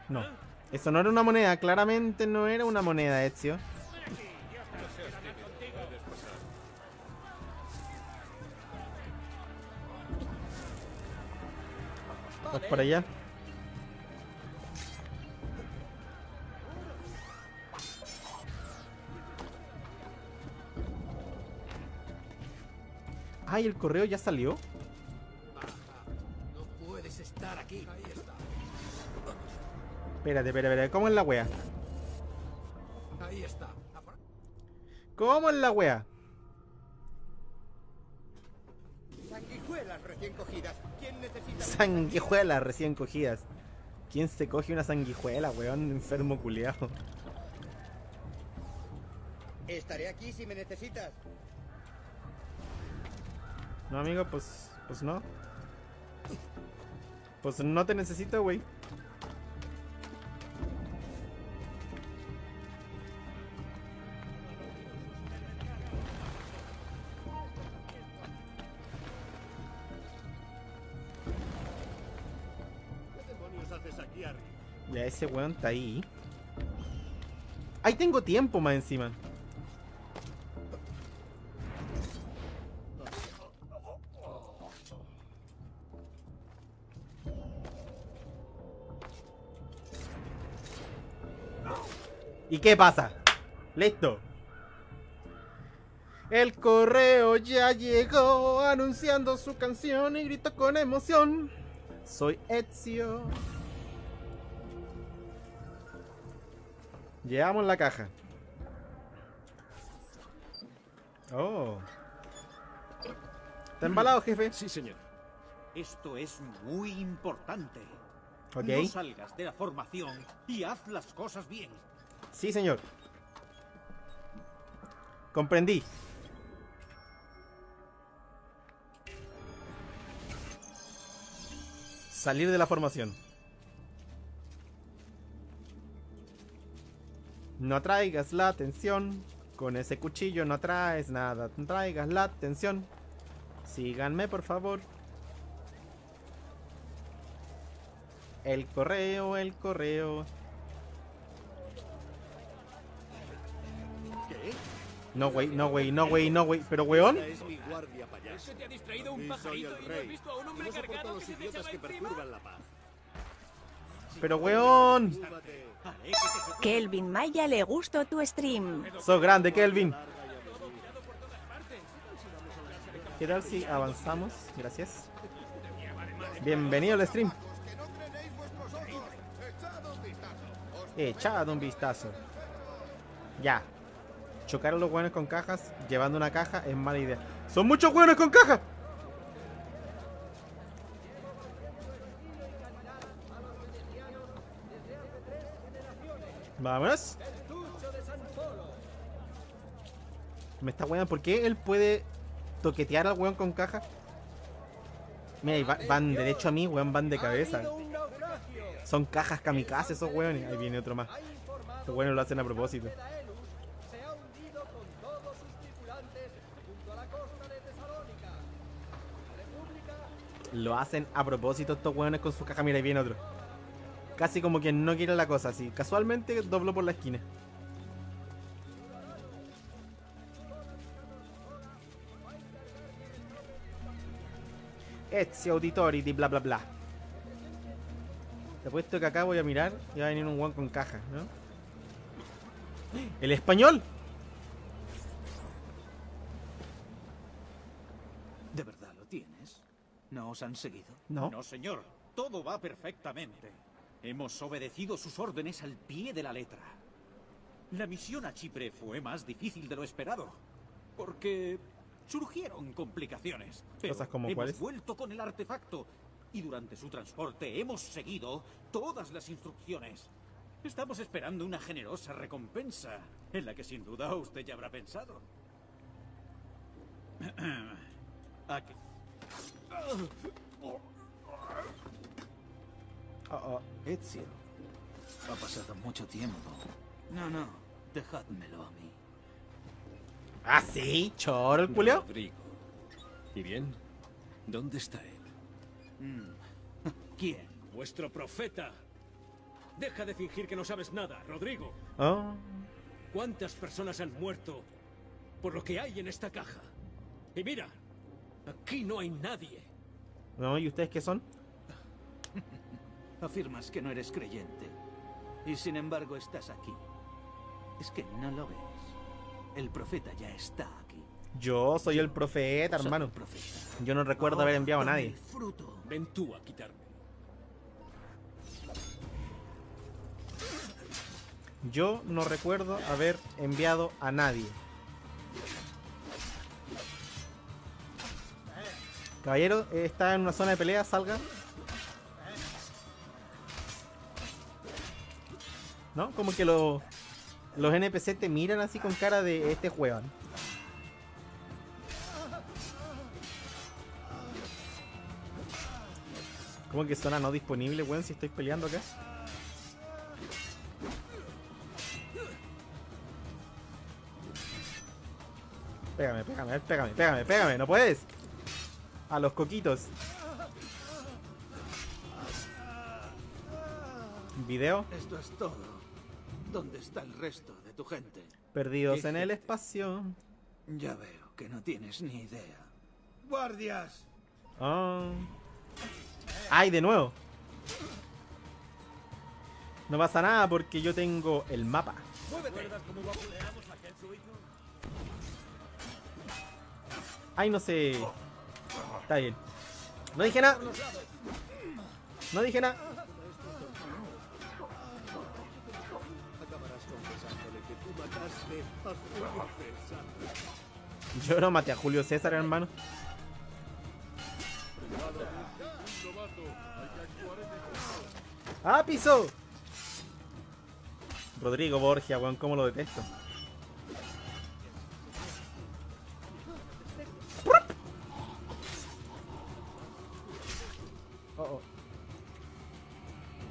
No. Eso no era una moneda, claramente no era una moneda, Ezio. Vamos por allá. Ay, el correo ya salió. No puedes estar aquí. Ahí está. Espérate, espérate, espérate. ¿Cómo es la wea? Ahí está. ¿Cómo es la wea? Sanguijuelas recién cogidas. Sanguijuelas recién cogidas. ¿Quién se coge una sanguijuela, weón? Enfermo culiao. Estaré aquí si me necesitas. No, amigo, pues. Pues no. Pues no te necesito, wey. Ese weón está ahí. Ahí tengo tiempo más encima. ¿Y qué pasa? Listo. El correo ya llegó anunciando su canción y gritó con emoción. Soy Ezio. Llevamos la caja. Oh. ¿Está embalado, jefe? Sí, señor. Esto es muy importante. Ok. No salgas de la formación y haz las cosas bien. Sí, señor. Comprendí. Salir de la formación. No atraigas la atención. Con ese cuchillo no atraes nada. No traigas la atención. Síganme, por favor. El correo, el correo. ¿Qué? No, güey, no, güey, no, güey, no, güey. Pero, weón. Es mi guardia payaso. te ha distraído un pajarito y no has visto a un hombre cargado que se te echaba encima? Pero, weón. Kelvin Maya le gustó tu stream. Sos grande, Kelvin. ¿Qué tal si avanzamos? Gracias. Bienvenido al stream. Echad un vistazo. Ya. Chocar a los buenos con cajas llevando una caja es mala idea. ¡Son muchos buenos con caja! Vámonos. Me está weón, ¿por qué él puede toquetear al weón con caja? Mira, y va- van derecho a mí, weón, van de cabeza. Son cajas kamikaze esos weones. Ahí viene otro más. Estos weones lo hacen a propósito. Sus Lo hacen a propósito estos weones con su caja. Mira, ahí viene otro. Casi como que no quiere la cosa así. Casualmente dobló por la esquina. Ezio auditori di bla bla bla. Te apuesto que acá voy a mirar y va a venir un weón con caja, ¿no? ¡El español! ¿De verdad lo tienes? ¿No os han seguido? No. No, señor. Todo va perfectamente. Hemos obedecido sus órdenes al pie de la letra. La misión a Chipre fue más difícil de lo esperado. Porque surgieron complicaciones. Pero Cosas como hemos cuáles. vuelto con el artefacto. Y durante su transporte hemos seguido todas las instrucciones. Estamos esperando una generosa recompensa, en la que sin duda usted ya habrá pensado. ¿A qué? Oh, oh. Ezio, ha pasado mucho tiempo. No, no, dejádmelo a mí. ¿Ah, sí? ¿Choro el culeo? Rodrigo. ¿Y bien? ¿Dónde está él? Mm. ¿Quién? Vuestro profeta. Deja de fingir que no sabes nada, Rodrigo. Oh. ¿Cuántas personas han muerto por lo que hay en esta caja? Y mira, aquí no hay nadie. No, ¿y ustedes qué son? Afirmas que no eres creyente. Y sin embargo estás aquí. Es que no lo ves. El profeta ya está aquí. Yo soy el profeta, hermano. el profeta. Yo no recuerdo haber enviado a nadie. fruto. Ven tú a quitármelo. Yo no recuerdo haber enviado a nadie. Caballero, está en una zona de pelea, salga. ¿No? Como que lo- los NPC te miran así con cara de este juegan. ¿Cómo que zona no disponible, weón, si estoy peleando acá? Pégame, pégame, pégame, pégame, pégame, no puedes. A los coquitos. Video. Esto es todo. ¿Dónde está el resto de tu gente? Perdidos ¿Qué en el espacio. Ya veo que no tienes ni idea. ¡Guardias! Ah. ¡Ay, de nuevo! No pasa nada porque yo tengo el mapa. Ay, no sé. Está bien. No dije nada. No dije nada. Yo no maté a Julio César, hermano. ¡Ah, piso! Rodrigo Borgia, weón, cómo lo detesto. Oh, oh.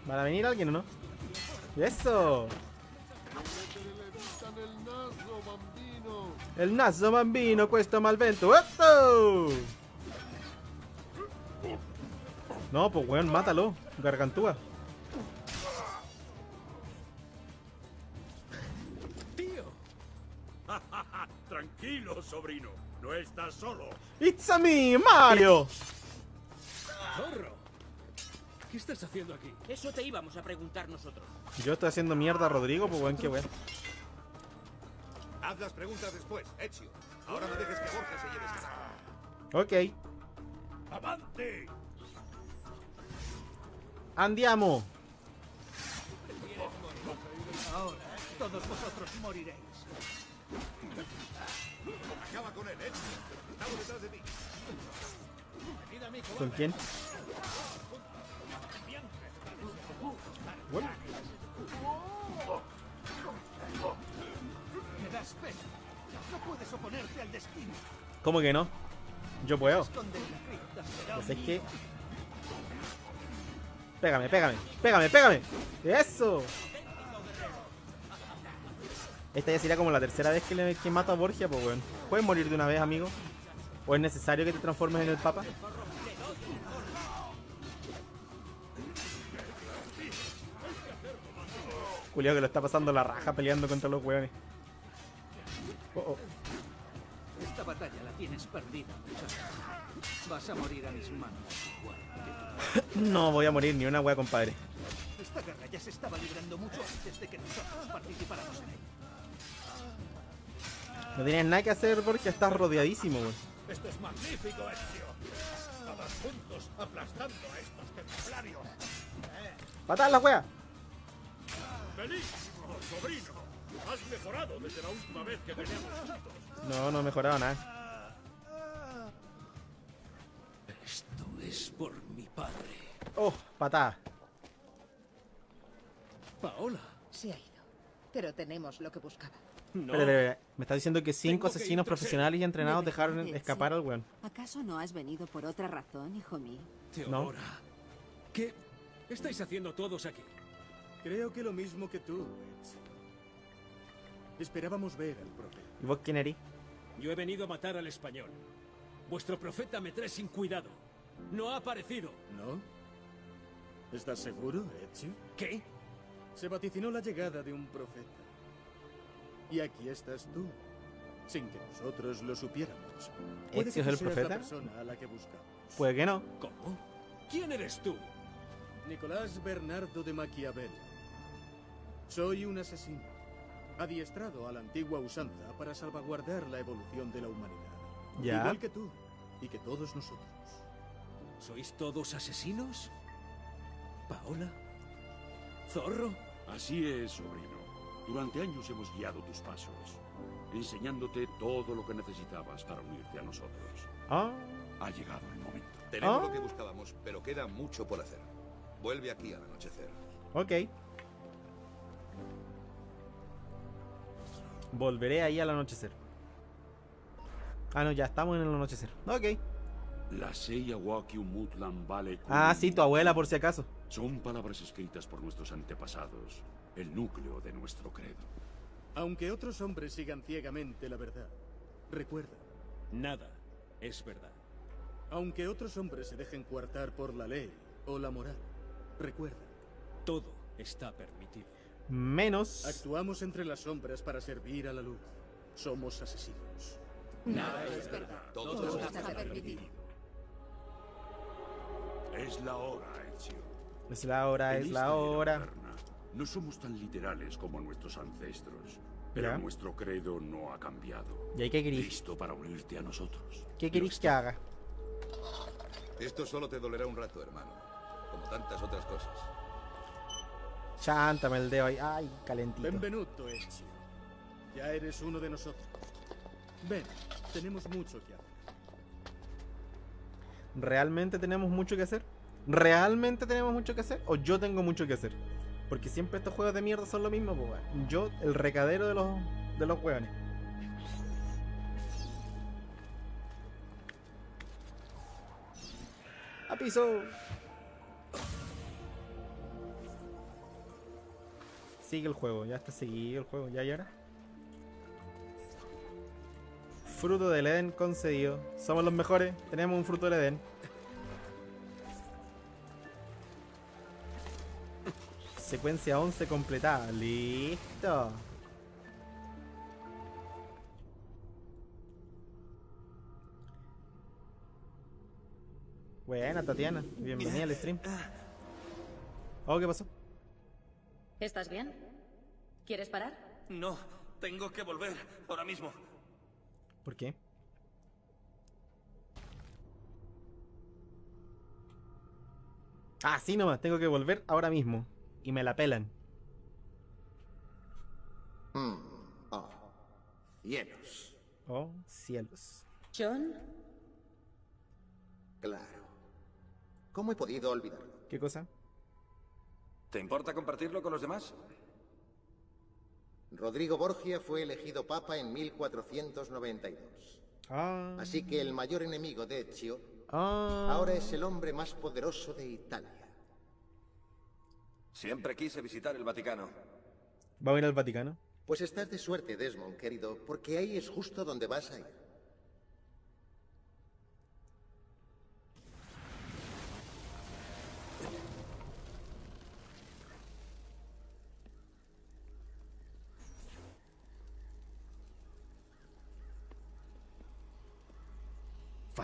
¿Va a venir alguien o no? ¡Eso! El naso bambino cuesta malvento. ¡Esto! No, pues weón, mátalo. Gargantúa. ¡Tío! Tranquilo, sobrino. No estás solo. ¡It's a me, Mario! ¡Zorro! ¿Qué estás haciendo aquí? Eso te íbamos a preguntar nosotros. Yo estoy haciendo mierda Rodrigo, pues weón, qué weón. Haz las preguntas después, Ezio. Ahora no dejes que Borja se lleve. Ok. ¡Avante! Andiamo. Ahora, todos vosotros moriréis. Acaba con él, Ezio. Estamos detrás de ti. ¿Con quién? Bueno. Me das pena. No puedes oponerte al destino. ¿Cómo que no? Yo puedo. Pues es que... Pégame, pégame, pégame, pégame. ¡Eso! Esta ya sería como la tercera vez que, le, que mato a Borgia, pues weón. ¿Puedes morir de una vez, amigo? ¿O es necesario que te transformes en el papa? Julio que lo está pasando la raja peleando contra los weones. Oh, oh. Esta batalla la tienes perdida, muchacho. Vas a morir a mis manos. igual que tú. No voy a morir ni una wea, compadre. Esta guerra ya se estaba librando mucho antes de que nosotros participáramos en ella. No tienes nada que hacer, Borgia. Estás rodeadísimo, weón. Esto es magnífico, Ezio. Todos juntos aplastando a estos templarios. ¡Patada la wea! ¡Belísimo, sobrino! Has mejorado desde la última vez que peleamos juntos. No, no he mejorado nada. Esto es por mi padre. Oh, patada. Paola. Se ha ido. Pero tenemos lo que buscaba. No. Me estás diciendo que cinco Tengo asesinos profesionales y entrenados De dejaron escapar al weón. ¿Acaso no has venido por otra razón, hijo mío? Teodora. ¿Qué estáis haciendo todos aquí? Creo que lo mismo que tú. Esperábamos ver al profeta. ¿Y vos quién eres? Yo he venido a matar al español. Vuestro profeta me trae sin cuidado. No ha aparecido. ¿No? ¿Estás seguro, Ezio? ¿Qué? Se vaticinó la llegada de un profeta. Y aquí estás tú, sin que nosotros lo supiéramos. Puede ¿Ezio que es el seas la profeta? persona a la que buscamos. Puede que no. ¿Cómo? ¿Quién eres tú? Nicolás Bernardo de Maquiavel. Soy un asesino, adiestrado a la antigua usanza para salvaguardar la evolución de la humanidad. Ya. Igual que tú y que todos nosotros. ¿Sois todos asesinos? ¿Paola? ¿Zorro? Así es, sobrino. Durante años hemos guiado tus pasos, enseñándote todo lo que necesitabas para unirte a nosotros. Ah. Ha llegado el momento. Tenemos Ah. lo que buscábamos, pero queda mucho por hacer. Vuelve aquí al anochecer. Ok. Volveré ahí al anochecer. Ah, no, ya estamos en el anochecer. Ok. Ah, sí, tu abuela, por si acaso. Son palabras escritas por nuestros antepasados, el núcleo de nuestro credo. Aunque otros hombres sigan ciegamente la verdad, recuerda, Nada es verdad. aunque otros hombres se dejen coartar por la ley o la moral, recuerda, Todo está permitido. Menos. actuamos entre las sombras para servir a la luz. Somos asesinos. Nada es verdad. Todo Todo está está permitido. Es la hora, Ezio. Es la hora, En es la hora. moderna, No somos tan literales como nuestros ancestros, pero Ya. nuestro credo no ha cambiado. ¿Y ahí qué querís? Listo para unirte a nosotros. ¿Qué queréis que haga? Esto solo te dolerá un rato, hermano. Como tantas otras cosas. Chántame el dedo ahí. Ay, calentito. Benvenuto, Ezio. Ya eres uno de nosotros. Ven, tenemos mucho que hacer. ¿Realmente tenemos mucho que hacer? ¿Realmente tenemos mucho que hacer? ¿O yo tengo mucho que hacer? Porque siempre estos juegos de mierda son lo mismo, weón. Yo, el recadero de los, de los hueones. A piso. Sigue el juego, ya está seguido el juego, ya y ahora. Fruto del Edén concedido. Somos los mejores, tenemos un fruto del Edén. Secuencia 11 completada. Listo. Buena, Tatiana. Bienvenida al stream. Oh, ¿qué pasó? ¿Estás bien? ¿Quieres parar? No, tengo que volver ahora mismo. ¿Por qué? Ah, sí nomás, tengo que volver ahora mismo. Y me la pelan. Hmm. Oh. Cielos. Oh, cielos. ¿John? Claro. ¿Cómo he podido olvidarlo? ¿Qué cosa? ¿Te importa compartirlo con los demás? Rodrigo Borgia fue elegido papa en 1492. Ah. Así que el mayor enemigo de Ezio Ah. ahora es el hombre más poderoso de Italia. Siempre quise visitar el Vaticano. ¿Va a ir al Vaticano? Pues estás de suerte, Desmond, querido, porque ahí es justo donde vas a ir.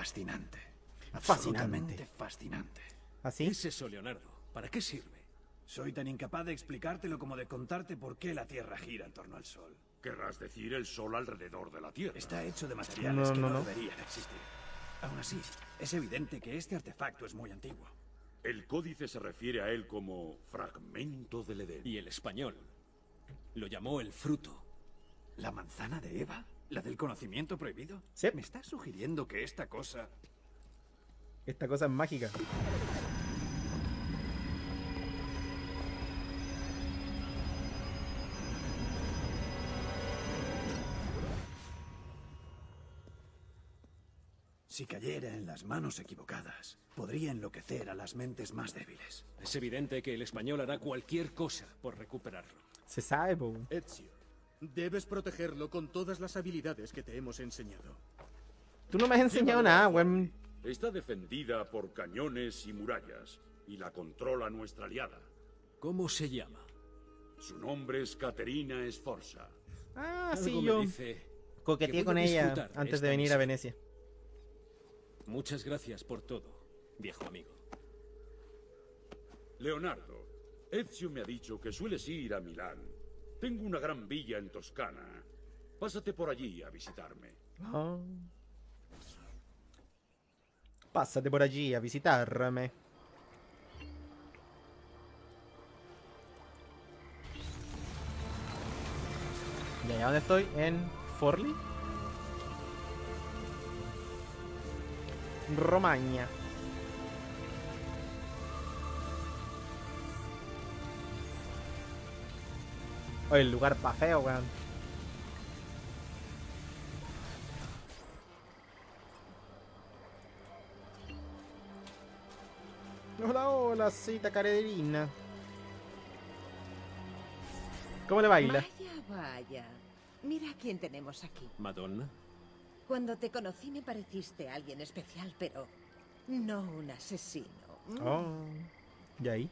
Fascinante. Fascinante. Absolutamente fascinante. ¿Así? ¿Qué es eso, Leonardo? ¿Para qué sirve? Soy tan incapaz de explicártelo como de contarte por qué la Tierra gira en torno al Sol. Querrás decir el Sol alrededor de la Tierra. Está hecho de materiales No, que no, no, no. deberían existir. Aún así, es evidente que este artefacto es muy antiguo. El códice se refiere a él como fragmento del Edén. Y el español lo llamó el fruto. ¿La manzana de Eva? ¿La del conocimiento prohibido? Sí. ¿Me estás sugiriendo que esta cosa... Esta cosa es mágica. Si cayera en las manos equivocadas, podría enloquecer a las mentes más débiles. Es evidente que el español hará cualquier cosa por recuperarlo. Se sabe. Ezio, debes protegerlo con todas las habilidades que te hemos enseñado. Tú no me has enseñado nada, weón. Está defendida por cañones y murallas, y la controla nuestra aliada. ¿Cómo se llama? Su nombre es Caterina Sforza. Ah, Algo sí, yo coqueteé con ella antes de venir a. Venecia. Muchas gracias por todo, viejo amigo. Leonardo, Ezio me ha dicho que sueles ir a Milán. Tengo una gran villa en Toscana. Pásate por allí a visitarme. Ah. Pásate por allí a visitarme. ¿Y allá dónde estoy? ¿En Forli? Romagna. Oye, el lugar pa' feo, weón. Hola, hola, cita caredrina. ¿Cómo le baila? Vaya, vaya. Mira quién tenemos aquí. ¿Madonna? Cuando te conocí me pareciste alguien especial, pero no un asesino. Mm. Oh. ¿Y ahí?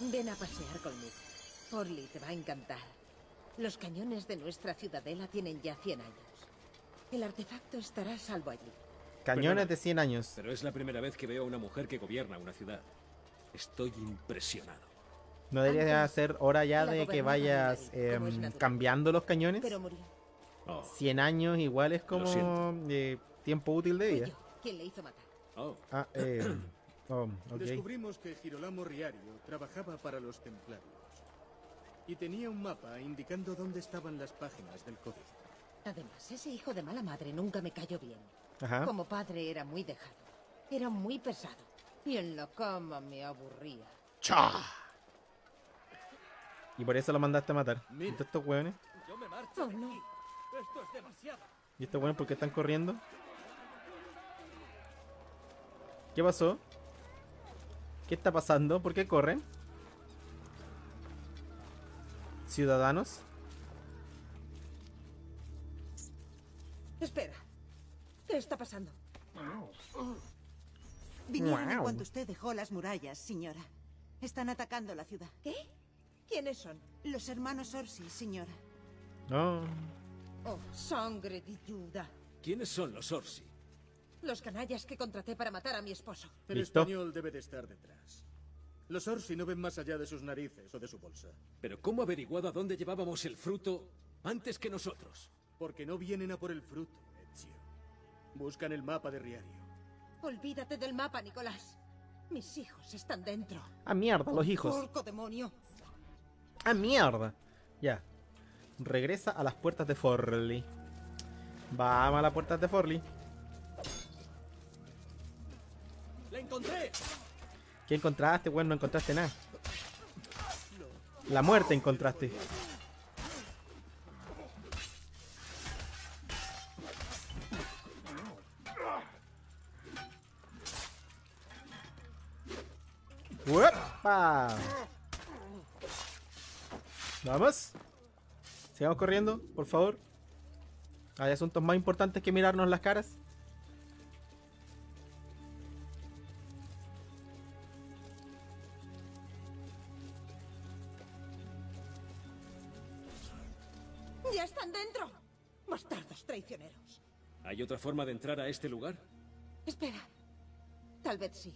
Ven a pasear conmigo. Forli te va a encantar. Los cañones de nuestra ciudadela tienen ya 100 años. El artefacto estará a salvo allí. Cañones de 100 años. Pero es la primera vez que veo a una mujer que gobierna una ciudad. Estoy impresionado. ¿No debería ser hora ya de que vayas natural. cambiando los cañones? Pero murió. 100 años igual es como eh, tiempo útil de yo quien le hizo matar. Oh. Ah, eh, oh, ok. Descubrimos que Girolamo Riario trabajaba para los templarios. Y tenía un mapa indicando dónde estaban las páginas del código. Además, ese hijo de mala madre nunca me cayó bien. Ajá. Como padre era muy dejado. Era muy pesado. Y en la cama me aburría. ¡Cha! Y por eso lo mandaste a matar. ¿Y todos estos hueones? Yo me marcho. Oh, no. Esto es demasiado. ¿Y estos hueones por qué están corriendo? ¿Qué pasó? ¿Qué está pasando? ¿Por qué corren? Ciudadanos. Espera. ¿Qué está pasando? Vinieron en Guau. cuanto usted dejó las murallas, señora. Están atacando la ciudad. ¿Qué? ¿Quiénes son? Los hermanos Orsi, señora. No. Oh, sangre de Juda. ¿Quiénes son los Orsi? Los canallas que contraté para matar a mi esposo. El ¿Listo? español debe de estar detrás. Los Orsi no ven más allá de sus narices o de su bolsa. Pero ¿cómo ha averiguado a dónde llevábamos el fruto antes que nosotros? Porque no vienen a por el fruto, Ezio. Buscan el mapa de Riario. Olvídate del mapa, Nicolás. Mis hijos están dentro. ¡Ah, mierda! Los hijos. Porco demonio. ¡Ah, mierda! Ya. Regresa a las puertas de Forli. Vamos a las puertas de Forli. ¿Qué encontraste, weón? No encontraste nada. La muerte encontraste. ¡Uepa! Vamos. Sigamos corriendo, por favor. Hay asuntos más importantes que mirarnos las caras. Forma de entrar a este lugar? Espera. Tal vez sí.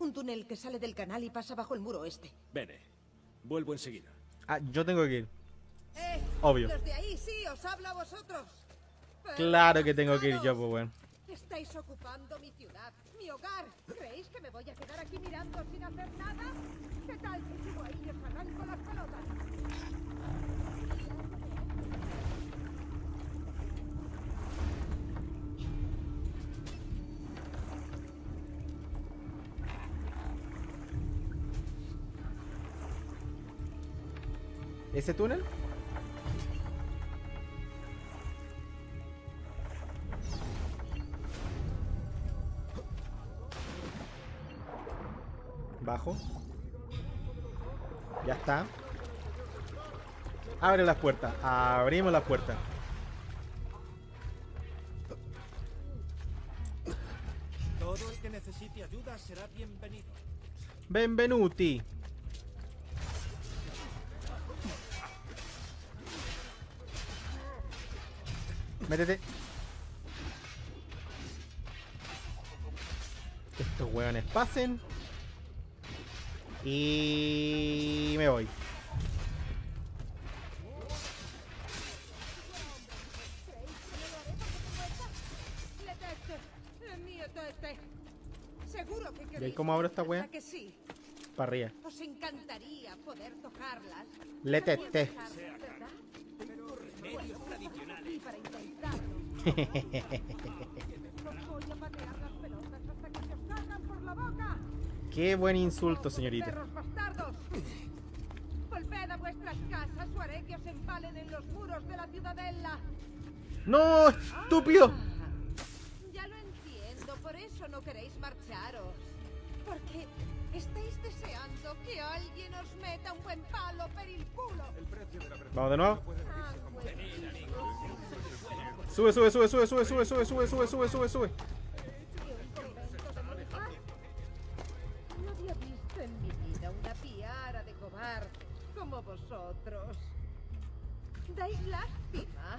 Un túnel que sale del canal y pasa bajo el muro este. Bene. Vuelvo enseguida. Ah, yo tengo que ir. ¡Eh! Obvio. Los de ahí sí, os hablo a vosotros. Claro que tengo que ir yo, pues weón. Estáis ocupando mi ciudad, mi hogar. ¿Creéis que me voy a quedar aquí mirando sin hacer nada? ¿Qué tal si subo ahí y os arranco las pelotas? ¿Ese túnel? Bajo. Ya está. Abre las puertas. Abrimos las puertas. Todo el que necesite ayuda será bienvenido. Benvenuti. Métete. Que estos hueones pasen. Y me voy. Letete, el mío tete. Seguro que ¿Y ahí cómo abro esta ¿verdad wea? que sí? Para arriba. Os encantaría poder tocarlas. Letete. Tocarlas, ¿verdad? Remedios tradicionales. Y para intentarlo, os voy a patear las pelotas hasta que se os salgan por la boca. Qué buen insulto, señorita. ¡Perros bastardos! Golpead a vuestras casas o haré que os empalen en los muros de la ciudadela. ¡No! ¡Estúpido! Ya lo entiendo, por eso no queréis marcharos. Porque estáis deseando que alguien os meta un buen palo perilculo. Vamos de nuevo. Sube, sube, sube, sube, sube, sube, sube, sube, sube, sube, sube, sube. No había visto en mi vida una piara de cobarde como vosotros. Dais lástima.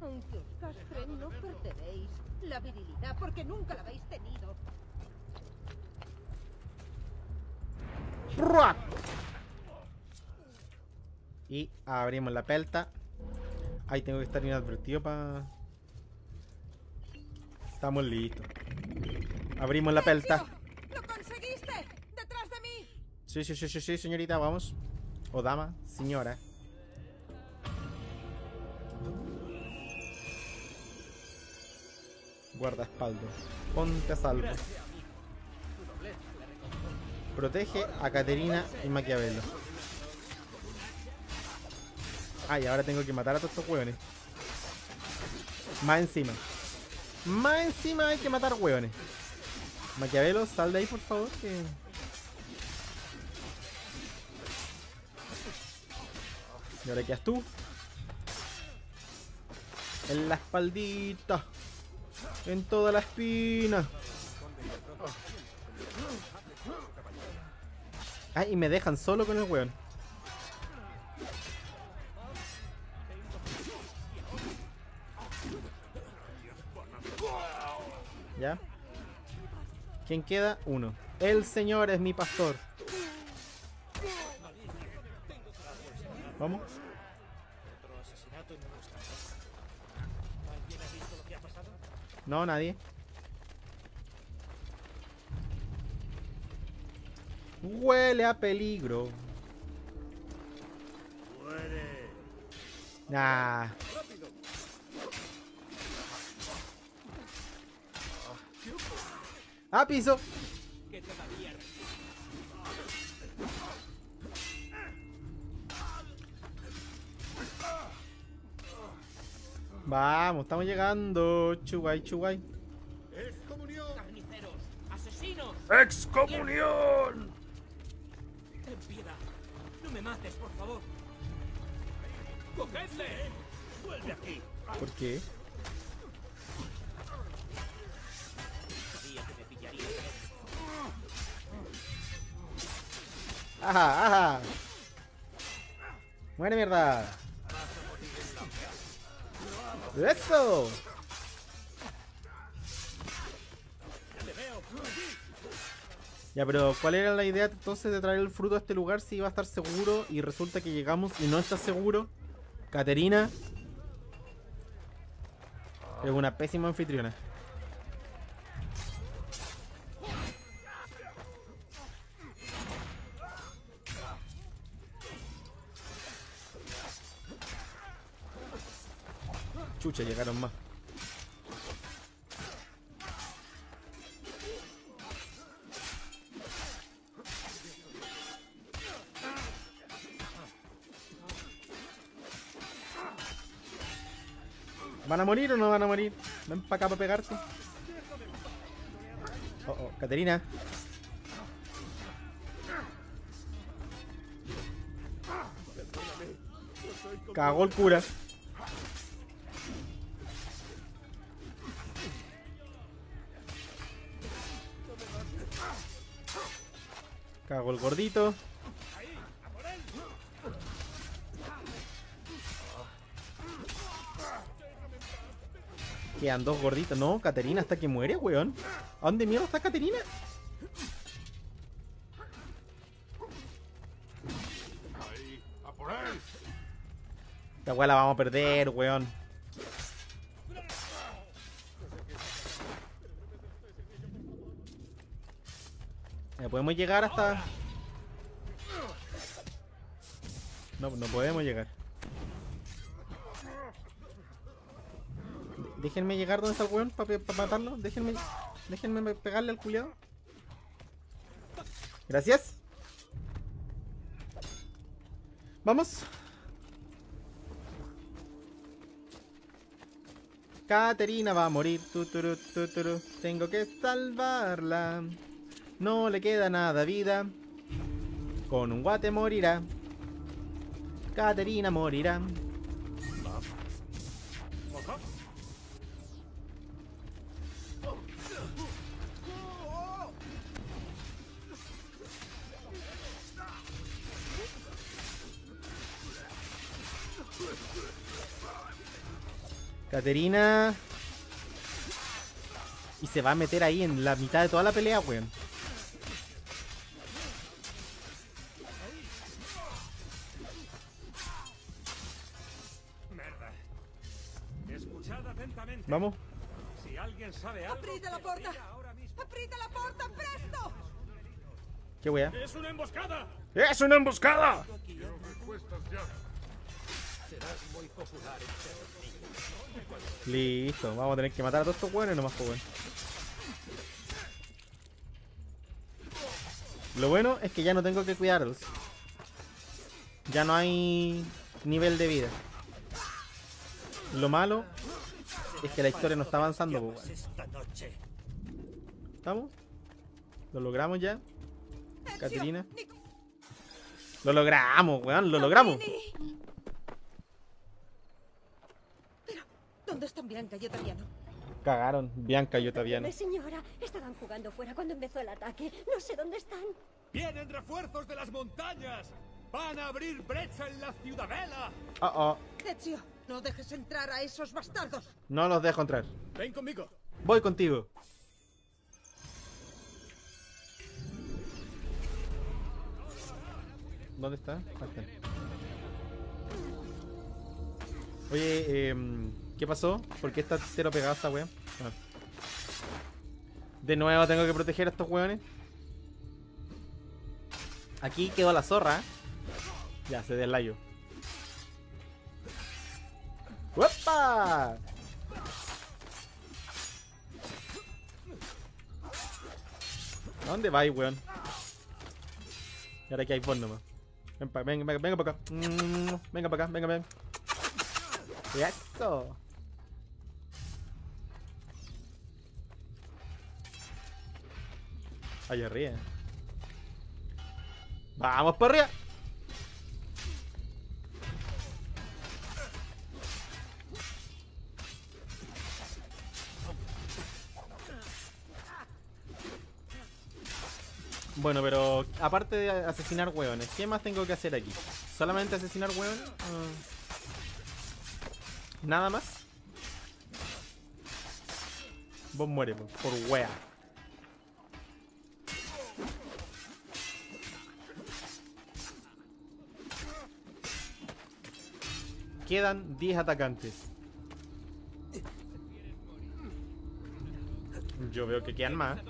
Aunque os castren, no perderéis la virilidad porque nunca la habéis tenido. ¡Ruah! Y abrimos la pelta. Ahí tengo que estar inadvertido para... Estamos listos. Abrimos la pelta. ¡Lo conseguiste! ¡Detrás de mí! Sí, sí, sí, sí, sí, señorita, vamos. O dama, señora. Guardaespaldas. Ponte a salvo. Protege a Caterina y Maquiavelo. Ah, y ahora tengo que matar a todos estos hueones. Más encima. Más encima hay que matar hueones. Maquiavelo, sal de ahí por favor. Que... Y ahora quedas tú. En la espaldita. En toda la espina. Ah, y me dejan solo con el weón. ¿Ya? ¿Quién queda? Uno. El señor es mi pastor. Vamos. No, nadie. Huele a peligro. Nah. Ah, piso. Vamos, estamos llegando. Chuguay, chuguay. ¡Carniceros! ¡Asesinos! ¡Excomunión! Ten piedad. No me mates, por favor. ¡Cogedle! ¡Vuelve aquí! ¿Por qué? Ajá, ajá. Muere mierda. ¡Eso! Ya, pero ¿cuál era la idea entonces de traer el fruto a este lugar si iba a estar seguro y resulta que llegamos y no está seguro? Caterina es una pésima anfitriona. Chucha, llegaron más. ¿Van a morir o no van a morir? Ven para acá para pegarte. Oh, oh, Caterina. Cagó el cura. Cago el gordito. Quedan dos gorditos. No, Caterina hasta que muere, weón. ¿A dónde mierda está Caterina? ¡A por él! Esta weá la vamos a perder, weón. Ya podemos llegar hasta... No, no podemos llegar. Déjenme llegar donde está el weón para matarlo. Déjenme, déjenme pegarle al culiado. Gracias. Vamos. Caterina va a morir. Tuturu, tuturu. Tengo que salvarla. No le queda nada vida. Con un guate morirá. Caterina morirá. Caterina. Y se va a meter ahí en la mitad de toda la pelea, weón. Vamos. Si alguien sabe algo, ¡Aprita la mismo. ¡Aprita la porta, presto! ¿Qué weá? ¡Es una emboscada! ¡Es una emboscada! Listo, vamos a tener que matar a todos estos hueones nomás, pues. Lo bueno es que ya no tengo que cuidarlos. Ya no hay nivel de vida. Lo malo es que la historia no está avanzando, pues. ¿Estamos? ¿Lo logramos ya? Caterina. Lo logramos, weón, lo logramos. ¿Dónde están Bianca y Otaviano? Cagaron, Bianca y Otaviano. Señora. Estaban jugando fuera cuando empezó el ataque. No sé dónde están. ¡Vienen refuerzos de las montañas! ¡Van a abrir brecha en la ciudadela! Oh, oh, Ezio, no dejes entrar a esos bastardos. no los dejo entrar. Ven conmigo. Voy contigo. ¿Dónde está? Ah, está. Oye, em, ¿qué pasó? ¿Por qué está cero pegada esta wea? Ah. De nuevo tengo que proteger a estos weones. Aquí quedó la zorra. ¿eh? Ya, se deslayo. ¡Uepa! ¿A dónde vais, weón? Y ahora que hay vos nomás. Ven pa, venga, venga, venga para acá. Venga para acá, venga, ven. Y Eso. Allá arriba. Vamos para arriba. Bueno, pero aparte de asesinar hueones, ¿qué más tengo que hacer aquí? ¿Solamente asesinar hueones? Ah. ¿Nada más? Vos muere, po, por wea. Quedan 10 atacantes. Yo veo que quedan más.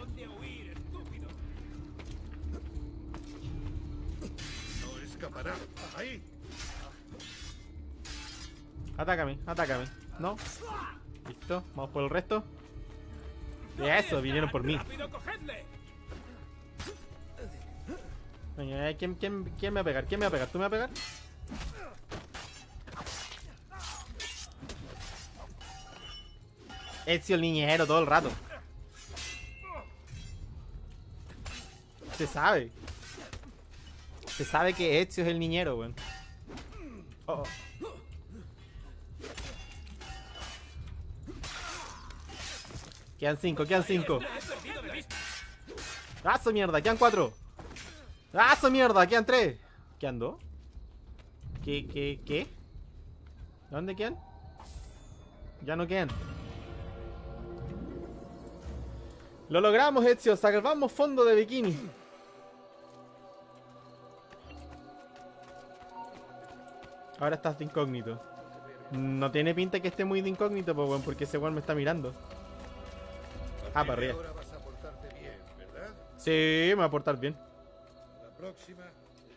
Escapará. Ahí. Atácame, atácame. ¿No? Listo, vamos por el resto. Y eso, vinieron por mí. Eh, ¿quién, quién, quién me va a pegar? ¿Quién me va a pegar? ¿Tú me vas a pegar? Ezio el niñero todo el rato. Se sabe. Se sabe que Ezio es el niñero, weón. Oh. Quedan cinco, quedan cinco. ¡Aso mierda! ¡Quedan cuatro! ¡Aso mierda! ¡Quedan tres! ¿Quedan dos? ¿Qué, qué, qué? ¿Dónde quedan? Ya no quedan. Lo logramos, Ezio. Salvamos fondo de bikini. Ahora estás de incógnito. No tiene pinta que esté muy de incógnito, pues, weón, porque ese weón me está mirando. Ah, para arriba. Sí, me va a portar bien. La próxima,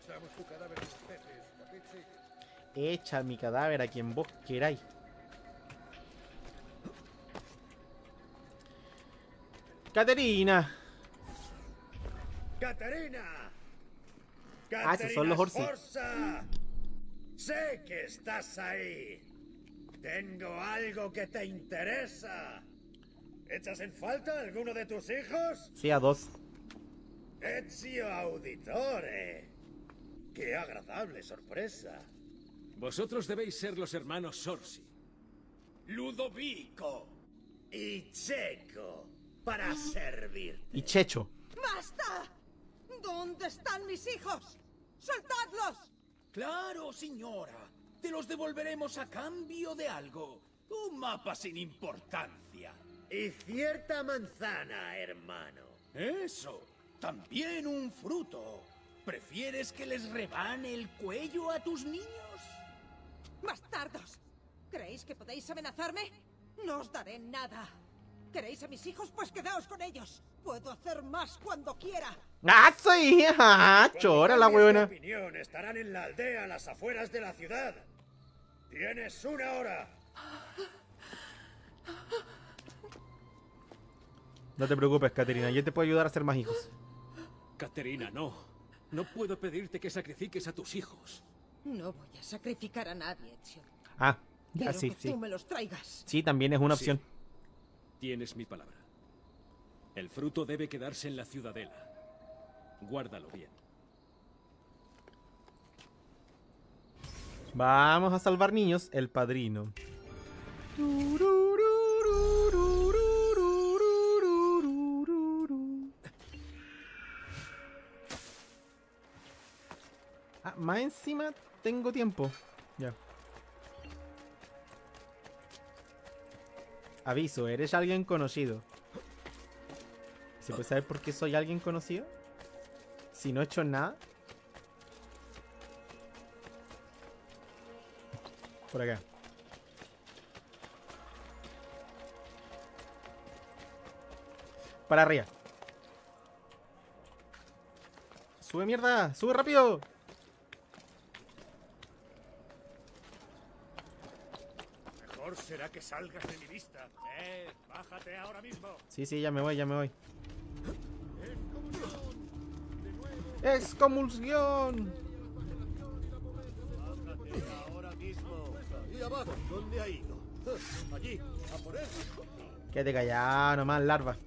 echamos tu cadáver. Echa mi cadáver a quien vos queráis. Caterina. ¡Catarina! Ah, esos son los Orsi. Sé que estás ahí. Tengo algo que te interesa. ¿Echas en falta alguno de tus hijos? Sí, a dos. Ezio Auditore. ¡Qué agradable sorpresa! Vosotros debéis ser los hermanos Sorsi. Ludovico y Checo para servir. Y Checho. ¡Basta! ¿Dónde están mis hijos? ¡Soltadlos! Claro, señora. Te los devolveremos a cambio de algo. Un mapa sin importancia. Y cierta manzana, hermano. Eso. También un fruto. ¿Prefieres que les rebane el cuello a tus niños? ¡Bastardos! ¿Creéis que podéis amenazarme? No os daré nada. ¿Queréis a mis hijos? Pues quedaos con ellos. Puedo hacer más cuando quiera. ¡Ah, sí! ¡Ah, chora la huevona! opinión, estarán en la aldea a las afueras de la ciudad. Tienes una hora. No te preocupes, Caterina, yo te puedo ayudar a hacer más hijos. Caterina, no. No puedo pedirte que sacrifiques a tus hijos. No voy a sacrificar a nadie, Ezio. Ah, ya Quiero sí, que sí. tú me los traigas. Sí, también es una Sí. Tienes mi palabra. El fruto debe quedarse en la ciudadela. Guárdalo bien. Vamos a salvar niños, el padrino. Ah, más encima tengo tiempo. Ya. Aviso, eres alguien conocido. ¿Se puede saber por qué soy alguien conocido? Si no he hecho nada. Por acá. Para arriba. Sube mierda, sube rápido. Mejor será que salgas de mi vista. Eh, bájate ahora mismo. Sí, sí, ya me voy, ya me voy. Excomulsión. Ahora mismo. Ahí abajo. ¿Dónde ha ido? Allí. A por él. Quédate callado nomás, larva.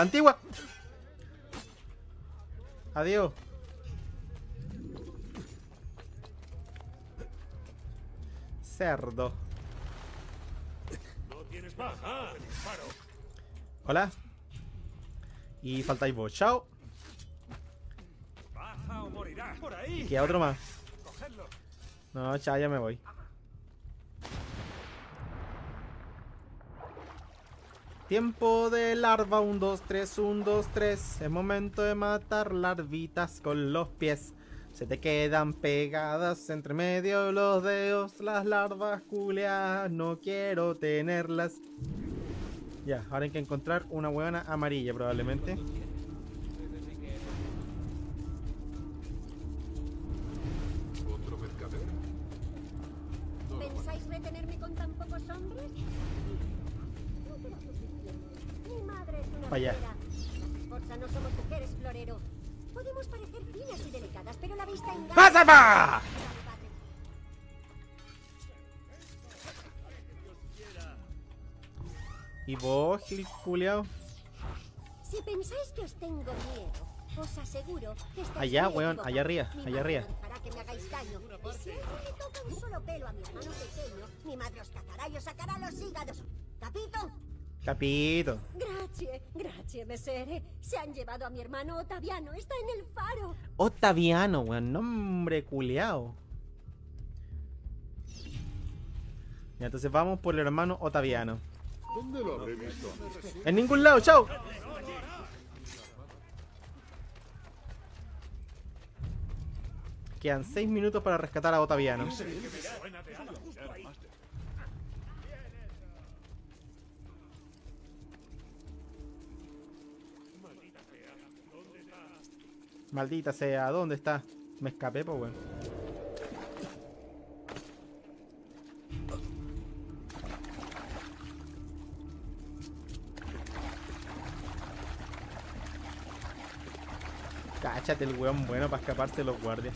La antigua. Adiós. Cerdo. No tienes baja. Disparo. Hola. Y faltáis vos. Chao. Baja o morirás. Por ahí. Queda otro más. Cogedlo. No, chao, ya me voy. Tiempo de larva, 1, 2, 3, 1, 2, 3. Es momento de matar larvitas con los pies. Se te quedan pegadas entre medio los dedos las larvas culeadas. No quiero tenerlas. Ya, ahora hay que encontrar una huevona amarilla probablemente. Madre es una Pa' allá. esporsas no somos mujeres, florero. Podemos parecer finas y delicadas, pero la vista engaña. ¡Pasa, pa! ¿Y vos, Gil culiao? Si pensáis que os tengo miedo, os aseguro que estáis Allá, weón, allá arriba, Mi allá arriba. no dejará que me hagáis daño. Y si alguien le toca un solo pelo a mi hermano pequeño, mi madre os cazará y os sacará los hígados. ¿Capito? Capito. Grazie, grazie, mesere. Se han llevado a mi hermano Otaviano. Está en el faro. Otaviano, weón. Nombre culiao. Ya, entonces vamos por el hermano Otaviano. ¿Dónde lo habré visto? En ningún lado, chao. Quedan 6 minutos para rescatar a Otaviano. Maldita sea, ¿dónde está? Me escapé, pues, weón. Cáchate el weón bueno para escaparse de los guardias.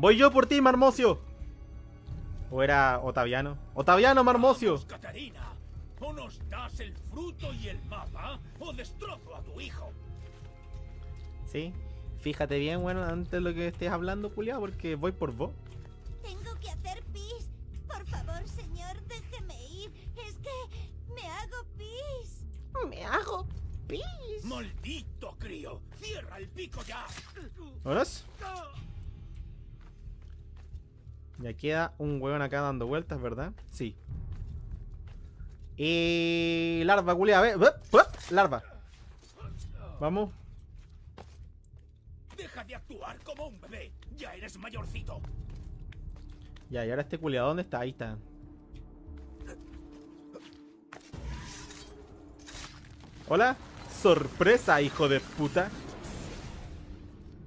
Voy yo por ti, Marmocio. ¿O era Otaviano? Otaviano Marmocio. Vamos, Catarina. O nos das el fruto y el mapa, o destrozo a tu hijo. Sí. Fíjate bien, bueno, antes de lo que estés hablando, culiao, porque voy por vos. Tengo que hacer pis. Por favor, señor, déjeme ir. Es que me hago pis. Me hago pis. ¡Maldito crío! ¡Cierra el pico ya! ¿Horas? Ya queda un huevón acá dando vueltas, ¿verdad? Sí. Y... Larva, culia. Larva. Vamos. ¡Deja de actuar como un bebé! ¡Ya eres mayorcito! Ya, y ahora este culiado, ¿dónde está? Ahí está. Hola. Sorpresa, hijo de puta.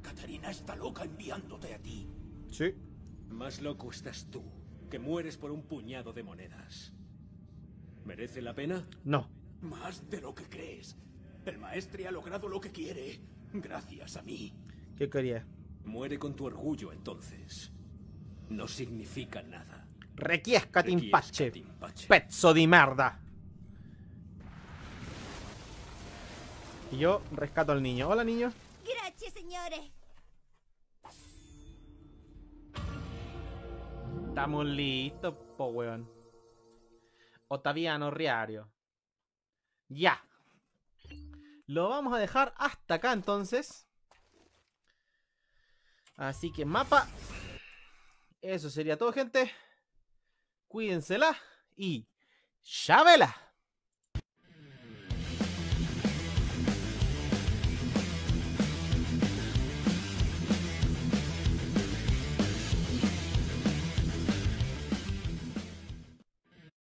Catarina está loca enviándote a ti. Sí. Más loco estás tú, que mueres por un puñado de monedas. ¿Merece la pena? No. Más de lo que crees. El maestre ha logrado lo que quiere. Gracias a mí. ¿Qué quería? Muere con tu orgullo entonces. No significa nada. Requiescati impache. Pezzo di merda. Y yo rescato al niño. Hola, niño. Gracias, señores. Estamos listos, po weón. Ottaviano Riario. Ya. Lo vamos a dejar hasta acá entonces. Así que mapa. Eso sería todo, gente. Cuídensela y lávela.